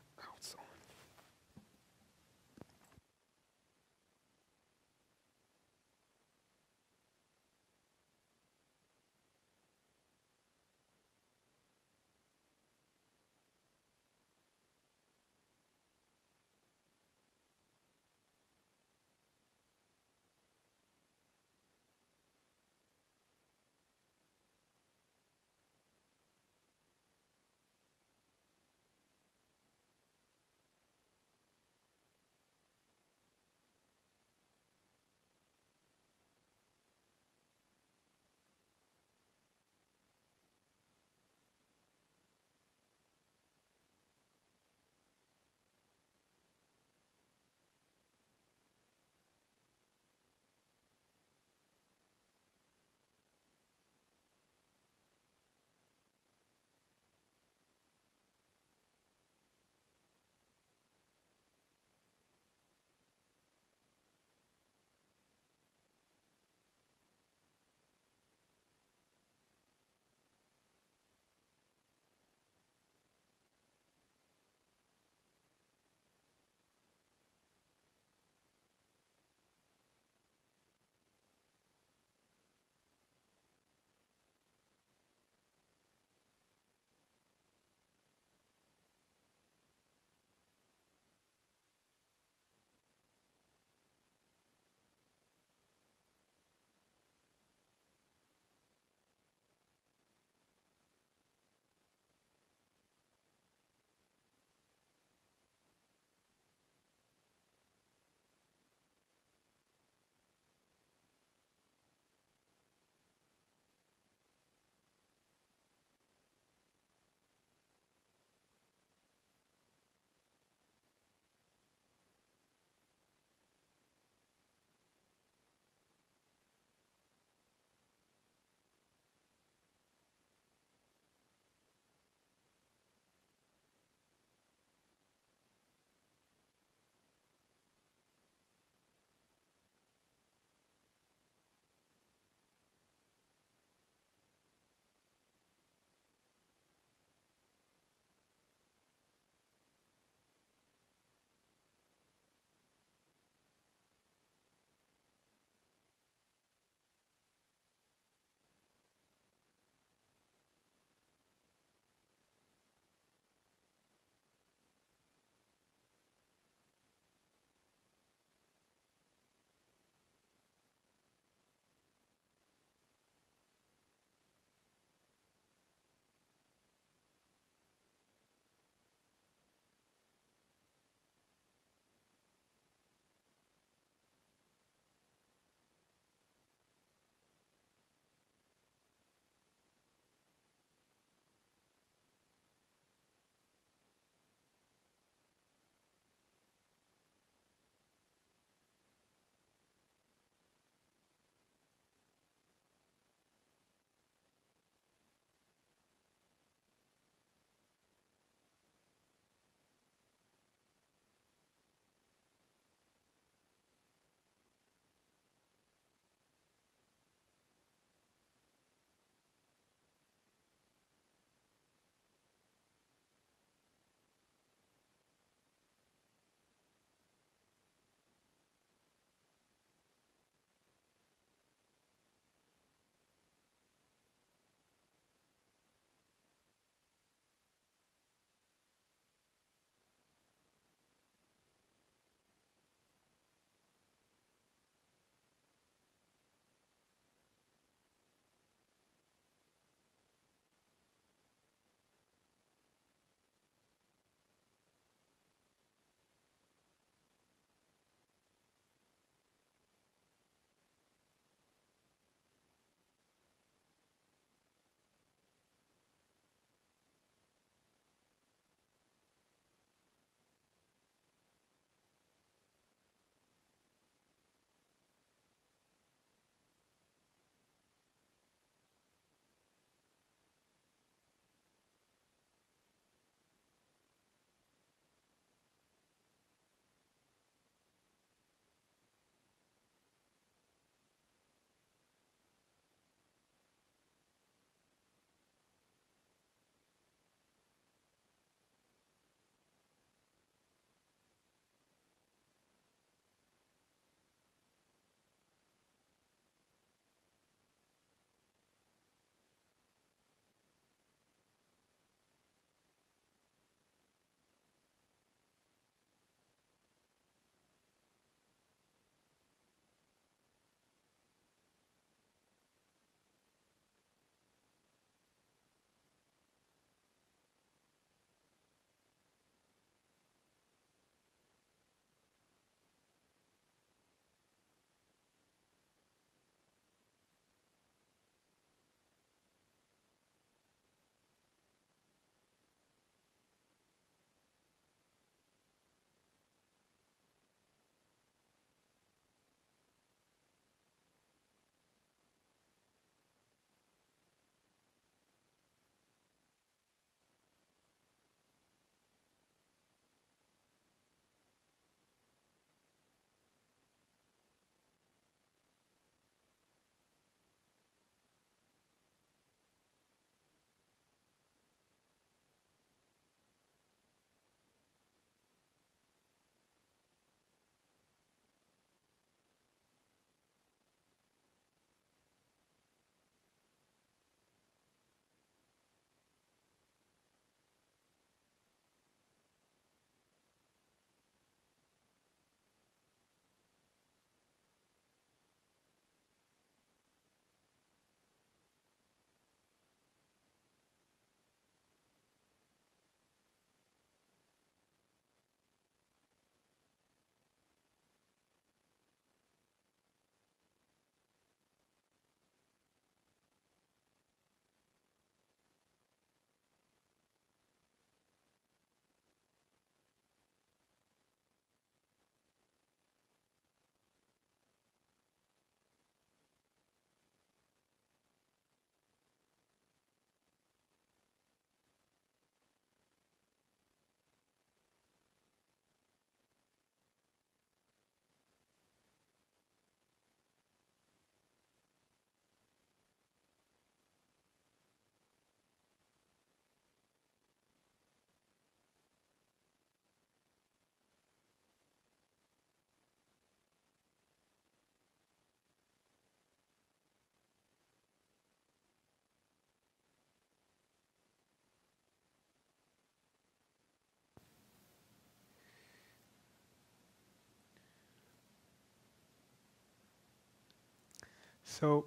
So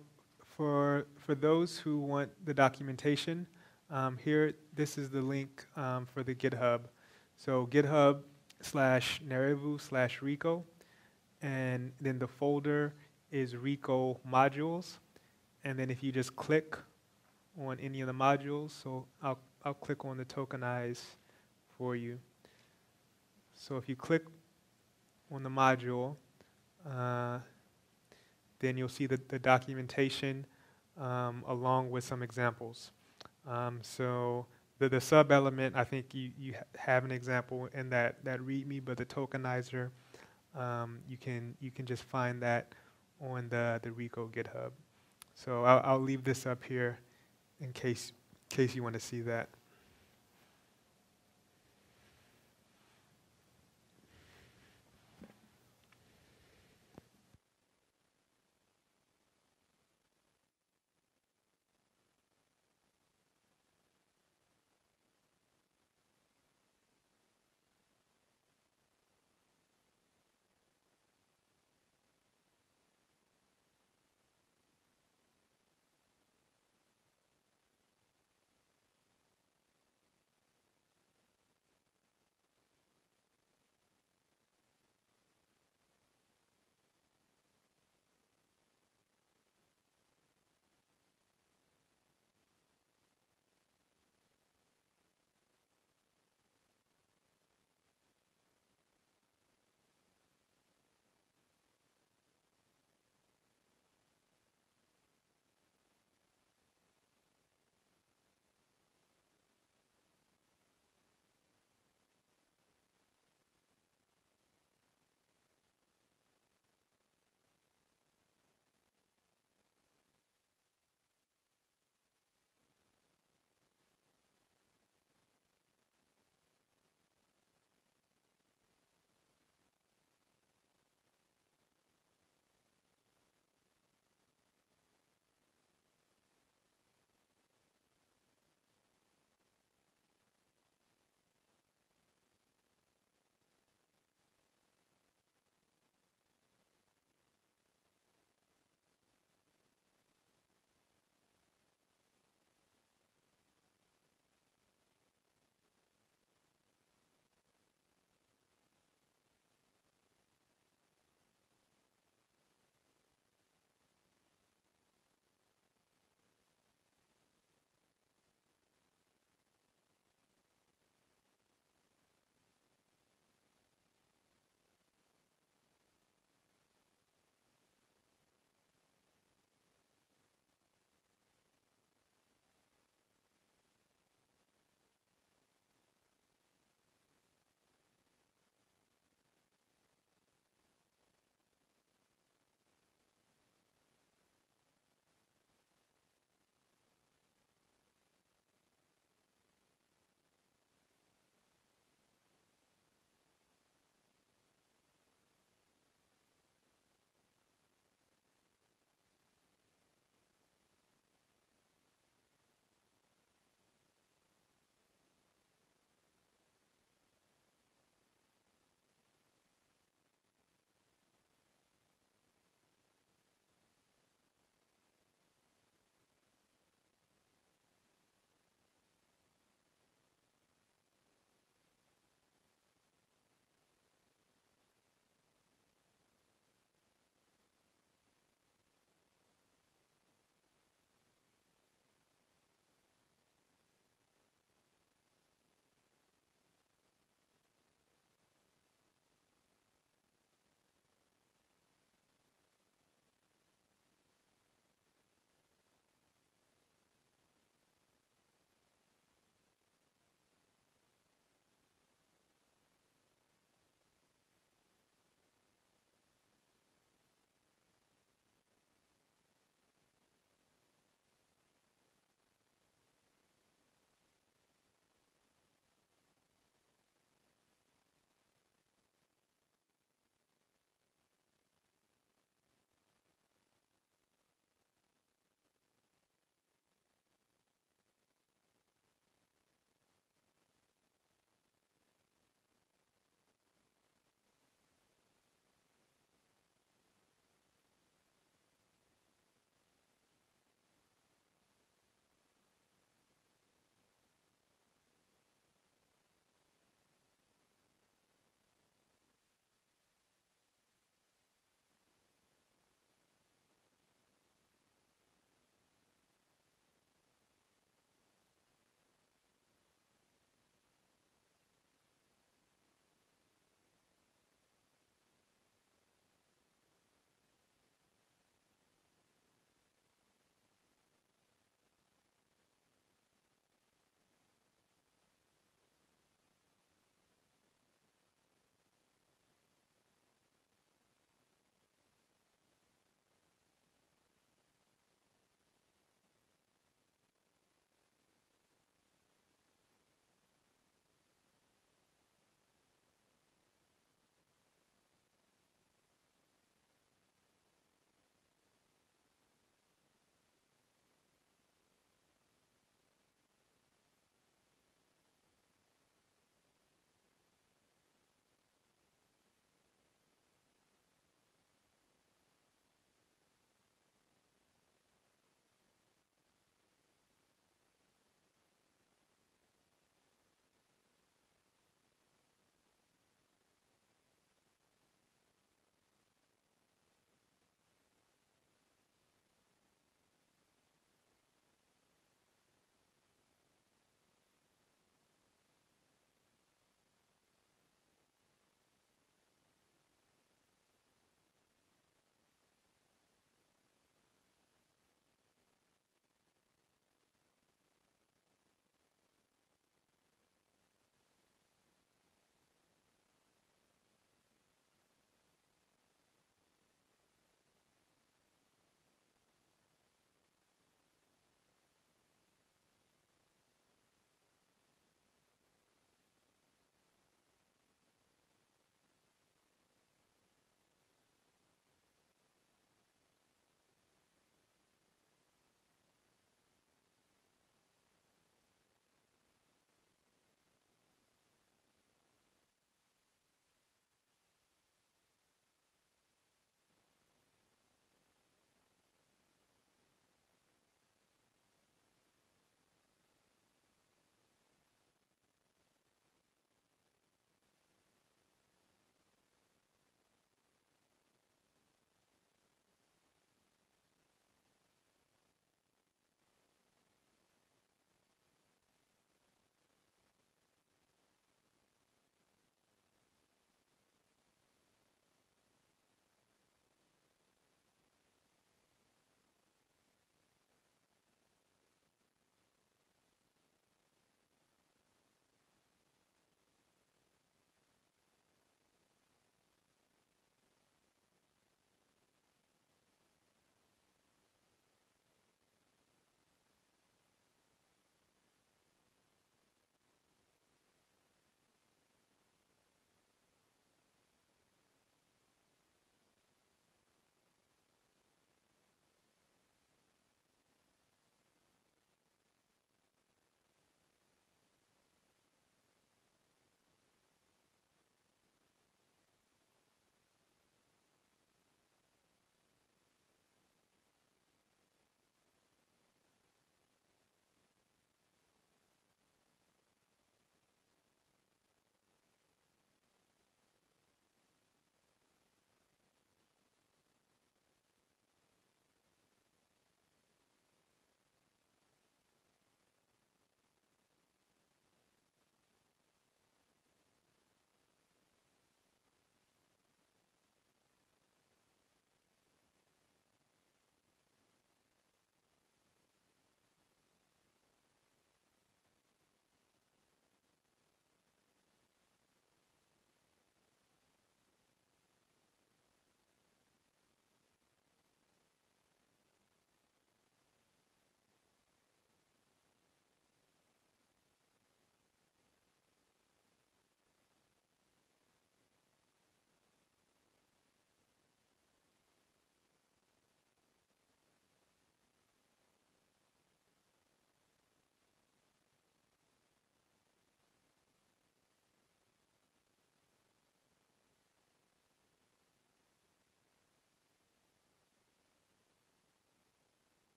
for, for those who want the documentation, um, here, this is the link um, for the GitHub. So GitHub slash Nerevu slash riko, and then the folder is riko modules. And then if you just click on any of the modules, so I'll, I'll click on the tokenize for you. So if you click on the module, uh, then you'll see the, the documentation um, along with some examples. Um, so the, the sub element, I think you, you ha- have an example in that, that README, but the tokenizer, um, you can you can just find that on the, the riko GitHub. So I'll, I'll leave this up here in case case you want to see that.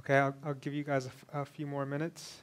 Okay, I'll, I'll give you guys a, few more minutes.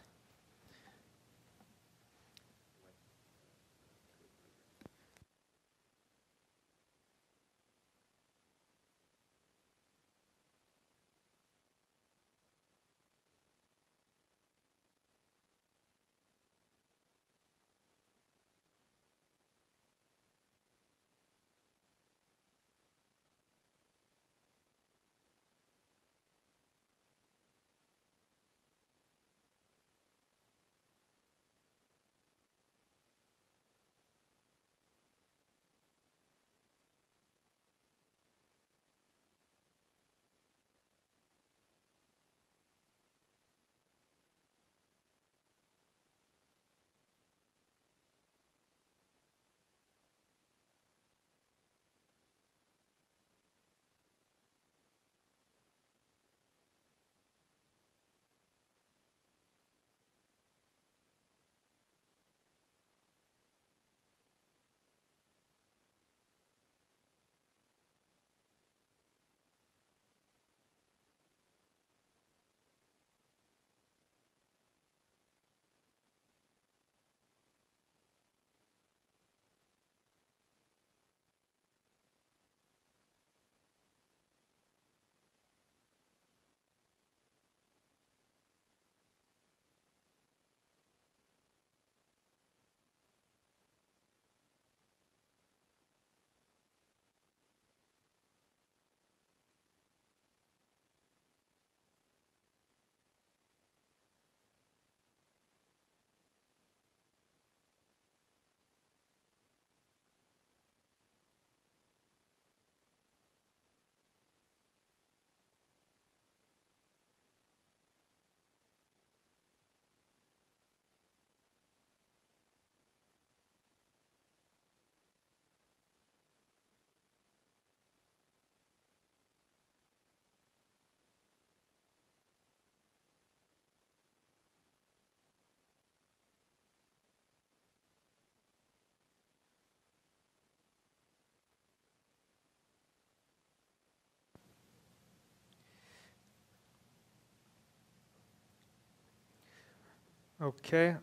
Okay,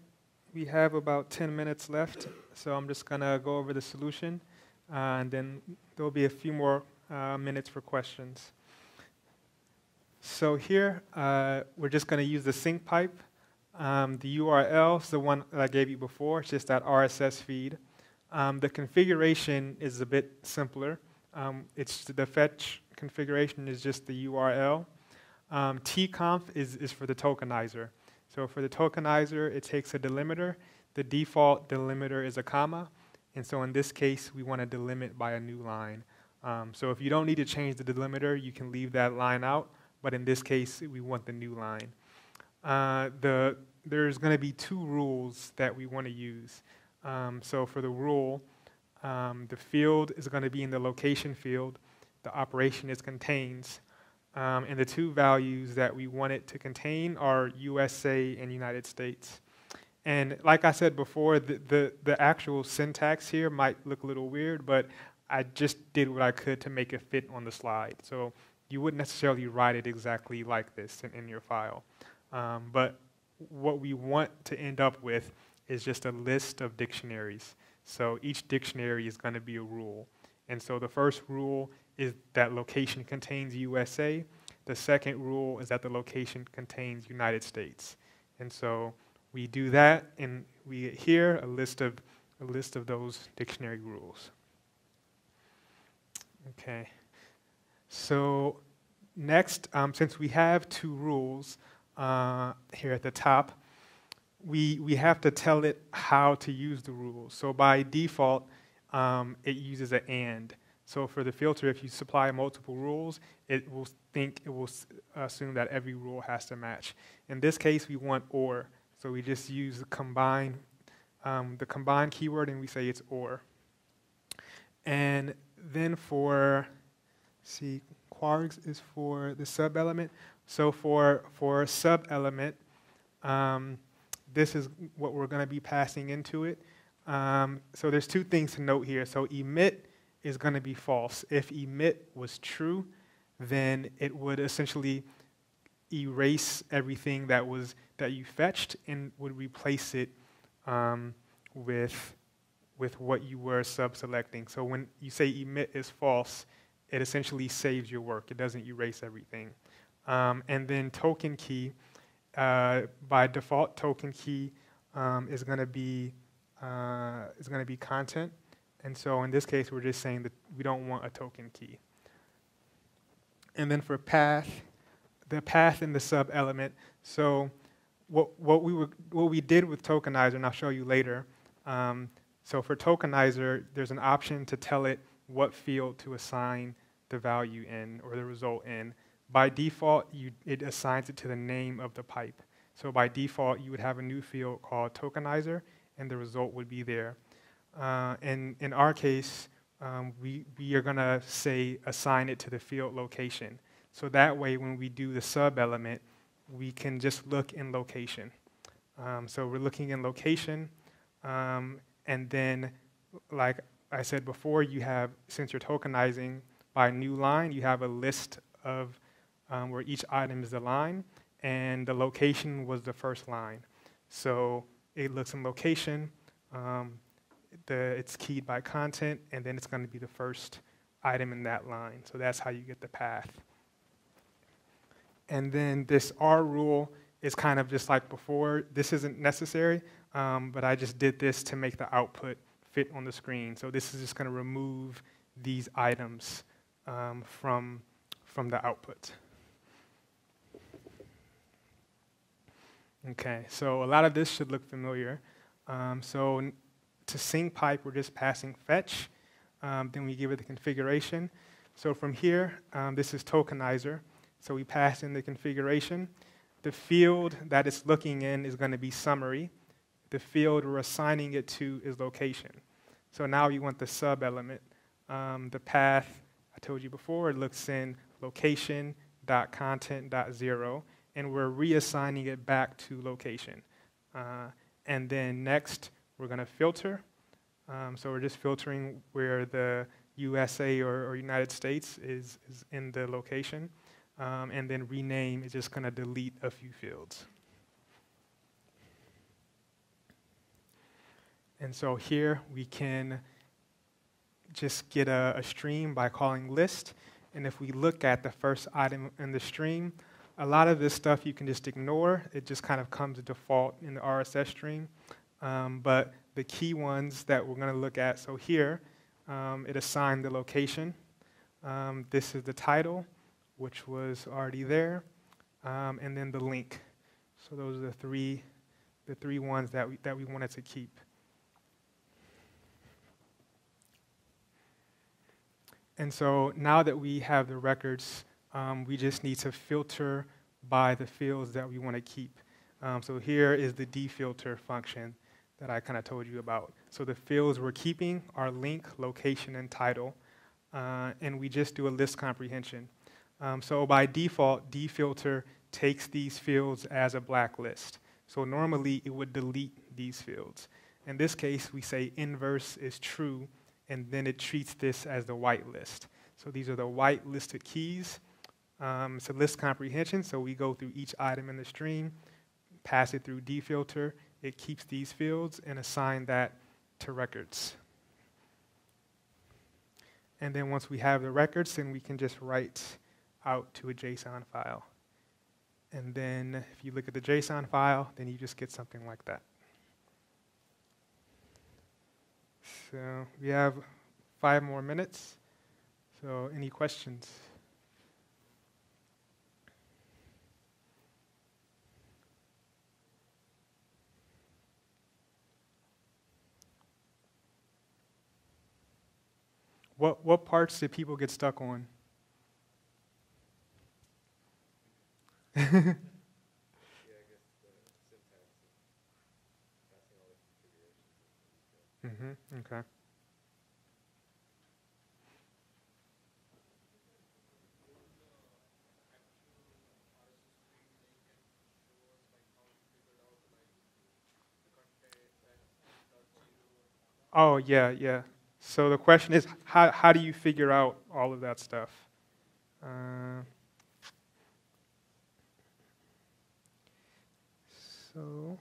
we have about 10 minutes left, so I'm just gonna go over the solution, uh, and then there'll be a few more uh, minutes for questions. So here, uh, we're just gonna use the sync pipe. Um, the URL is the one that I gave you before, it's just that RSS feed. Um, the configuration is a bit simpler. Um, it's the fetch configuration is just the URL. Um, tconf is, is for the tokenizer. So for the tokenizer, it takes a delimiter. The default delimiter is a comma. And so in this case, we want to delimit by a new line. Um, so if you don't need to change the delimiter, you can leave that line out. But in this case, we want the new line. Uh, the, there's going to be two rules that we want to use. Um, so for the rule, um, the field is going to be in the location field. The operation is contains. Um, and the two values that we want it to contain are USA and United States. And like I said before, the, the, the, actual syntax here might look a little weird, but I just did what I could to make it fit on the slide. So you wouldn't necessarily write it exactly like this in, in your file. Um, but what we want to end up with is just a list of dictionaries. So each dictionary is going to be a rule. And so the first rule is that location contains USA. The second rule is that the location contains United States. And so we do that, and we get here a list of a list of those dictionary rules. Okay. So next, um, since we have two rules uh, here at the top, we, we have to tell it how to use the rules. So by default, um, it uses an AND. So for the filter, if you supply multiple rules, it will think, it will assume that every rule has to match. In this case, we want OR. So we just use the combine, um, the combine keyword and we say it's OR. And then for, see, kwargs is for the sub element. So for, for sub element, um, this is what we're going to be passing into it. Um, so there's two things to note here. So emit is going to be false. If emit was true, then it would essentially erase everything that was that you fetched and would replace it um, with with what you were sub-selecting. So when you say emit is false, it essentially saves your work. It doesn't erase everything. Um, and then token key, uh, by default, token key um, is going to be uh, is going to be content. And so in this case, we're just saying that we don't want a token key. And then for path, the path in the sub element. So what, what, we, were, what we did with tokenizer, and I'll show you later. Um, so for tokenizer, there's an option to tell it what field to assign the value in or the result in. By default, you, it assigns it to the name of the pipe. So by default, you would have a new field called tokenizer, and the result would be there. Uh, and in our case, um, we, we are going to say assign it to the field location. So that way, when we do the sub element, we can just look in location. Um, so we're looking in location, um, and then, like I said before, you have, since you're tokenizing by new line, you have a list of um, where each item is the line, and the location was the first line. So it looks in location, um, the, it's keyed by content, and then it's going to be the first item in that line. So that's how you get the path. And then this R rule is kind of just like before. This isn't necessary, um, but I just did this to make the output fit on the screen. So this is just going to remove these items um, from, from the output. Okay, so a lot of this should look familiar. Um, so to sync pipe, we're just passing fetch. Um, then we give it the configuration. So from here, um, this is tokenizer. So we pass in the configuration. The field that it's looking in is going to be summary. The field we're assigning it to is location. So now you want the sub element. Um, the path, I told you before, it looks in location dot content dot zero, and we're reassigning it back to location. Uh, and then next, we're going to filter. Um, so we're just filtering where the USA or, or United States is, is in the location. Um, and then rename is just going to delete a few fields. And so here we can just get a, a, stream by calling list. And if we look at the first item in the stream, a lot of this stuff you can just ignore. It just kind of comes default in the RSS stream. Um, but the key ones that we're going to look at, so here, um, it assigned the location. Um, this is the title, which was already there, um, and then the link. So those are the three, the three ones that we, that we wanted to keep. And so now that we have the records, um, we just need to filter by the fields that we want to keep. Um, so here is the dfilter function that I kind of told you about. So the fields we're keeping are link, location, and title. Uh, and we just do a list comprehension. Um, so by default, dfilter takes these fields as a blacklist. So normally it would delete these fields. In this case, we say inverse is true, and then it treats this as the white list. So these are the white listed keys. Um, it's a list comprehension, so we go through each item in the stream, pass it through dfilter, it keeps these fields and assign that to records. And then once we have the records, then we can just write out to a JSON file. And then if you look at the JSON file, then you just get something like that. So we have five more minutes. So any questions? What, what parts did people get stuck on? mm-hmm. Okay. Oh yeah, yeah. So the question is, how, how do you figure out all of that stuff? Uh, So.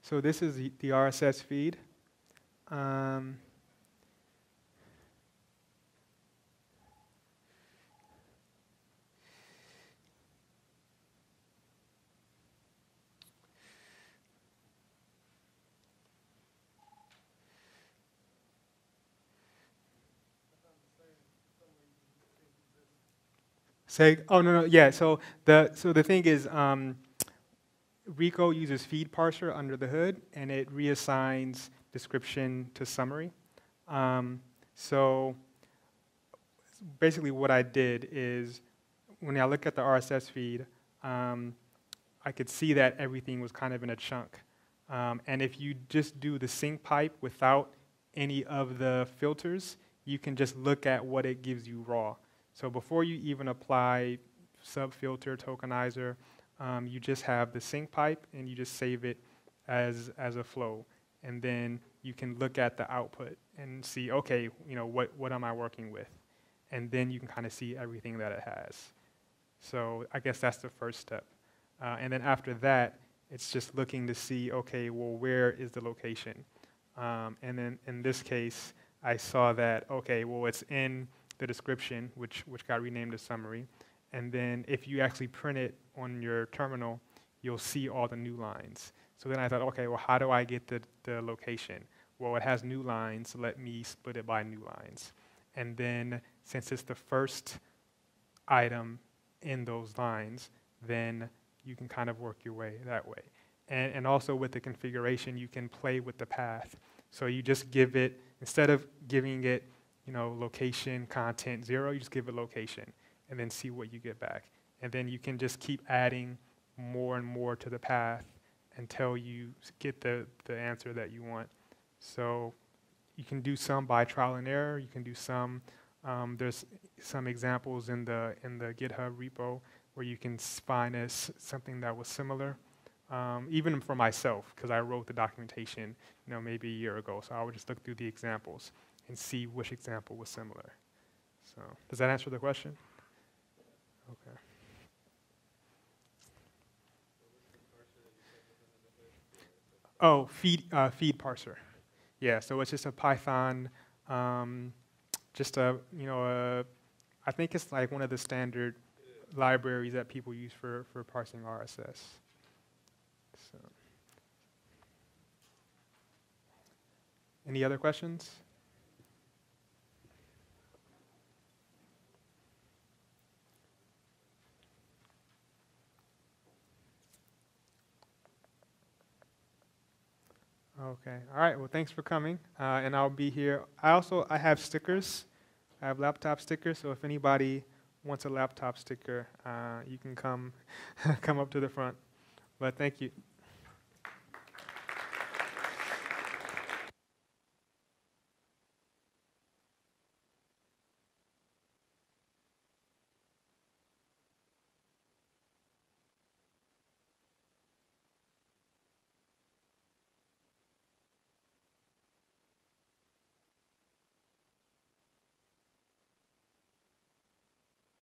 So this is the, RSS feed. Um, Say, oh no no yeah. So the so the thing is, um, riko uses feed parser under the hood, and it reassigns description to summary. Um, so basically, what I did is when I look at the RSS feed, um, I could see that everything was kind of in a chunk. Um, and if you just do the sync pipe without any of the filters, you can just look at what it gives you raw. So before you even apply subfilter, tokenizer, um, you just have the sync pipe and you just save it as, as a flow. And then you can look at the output and see, okay, you know, what, what am I working with? And then you can kind of see everything that it has. So I guess that's the first step. Uh, and then after that, it's just looking to see, okay, well, where is the location? Um, and then in this case, I saw that, okay, well, it's in the description, which, which got renamed as summary. And then if you actually print it on your terminal, you'll see all the new lines. So then I thought, okay, well, how do I get the, the location? Well, it has new lines, so let me split it by new lines. And then since it's the first item in those lines, then you can kind of work your way that way. And, and also with the configuration, you can play with the path. So you just give it, instead of giving it you know, location, content, zero, you just give it location and then see what you get back. And then you can just keep adding more and more to the path until you get the, the answer that you want. So you can do some by trial and error. You can do some. Um, there's some examples in the in the GitHub repo where you can find as something that was similar. Um, even for myself, because I wrote the documentation, you know, maybe a year ago. So I would just look through the examples and see which example was similar. So, does that answer the question? Okay. Oh, feed, uh, feed parser. Yeah, so it's just a Python, um, just a, you know, a, I think it's like one of the standard libraries that people use for, for parsing RSS. So. Any other questions? Okay. All right. Well, thanks for coming. Uh, and I'll be here. I also I have stickers. I have laptop stickers. So if anybody wants a laptop sticker, uh, you can come come up to the front. But thank you.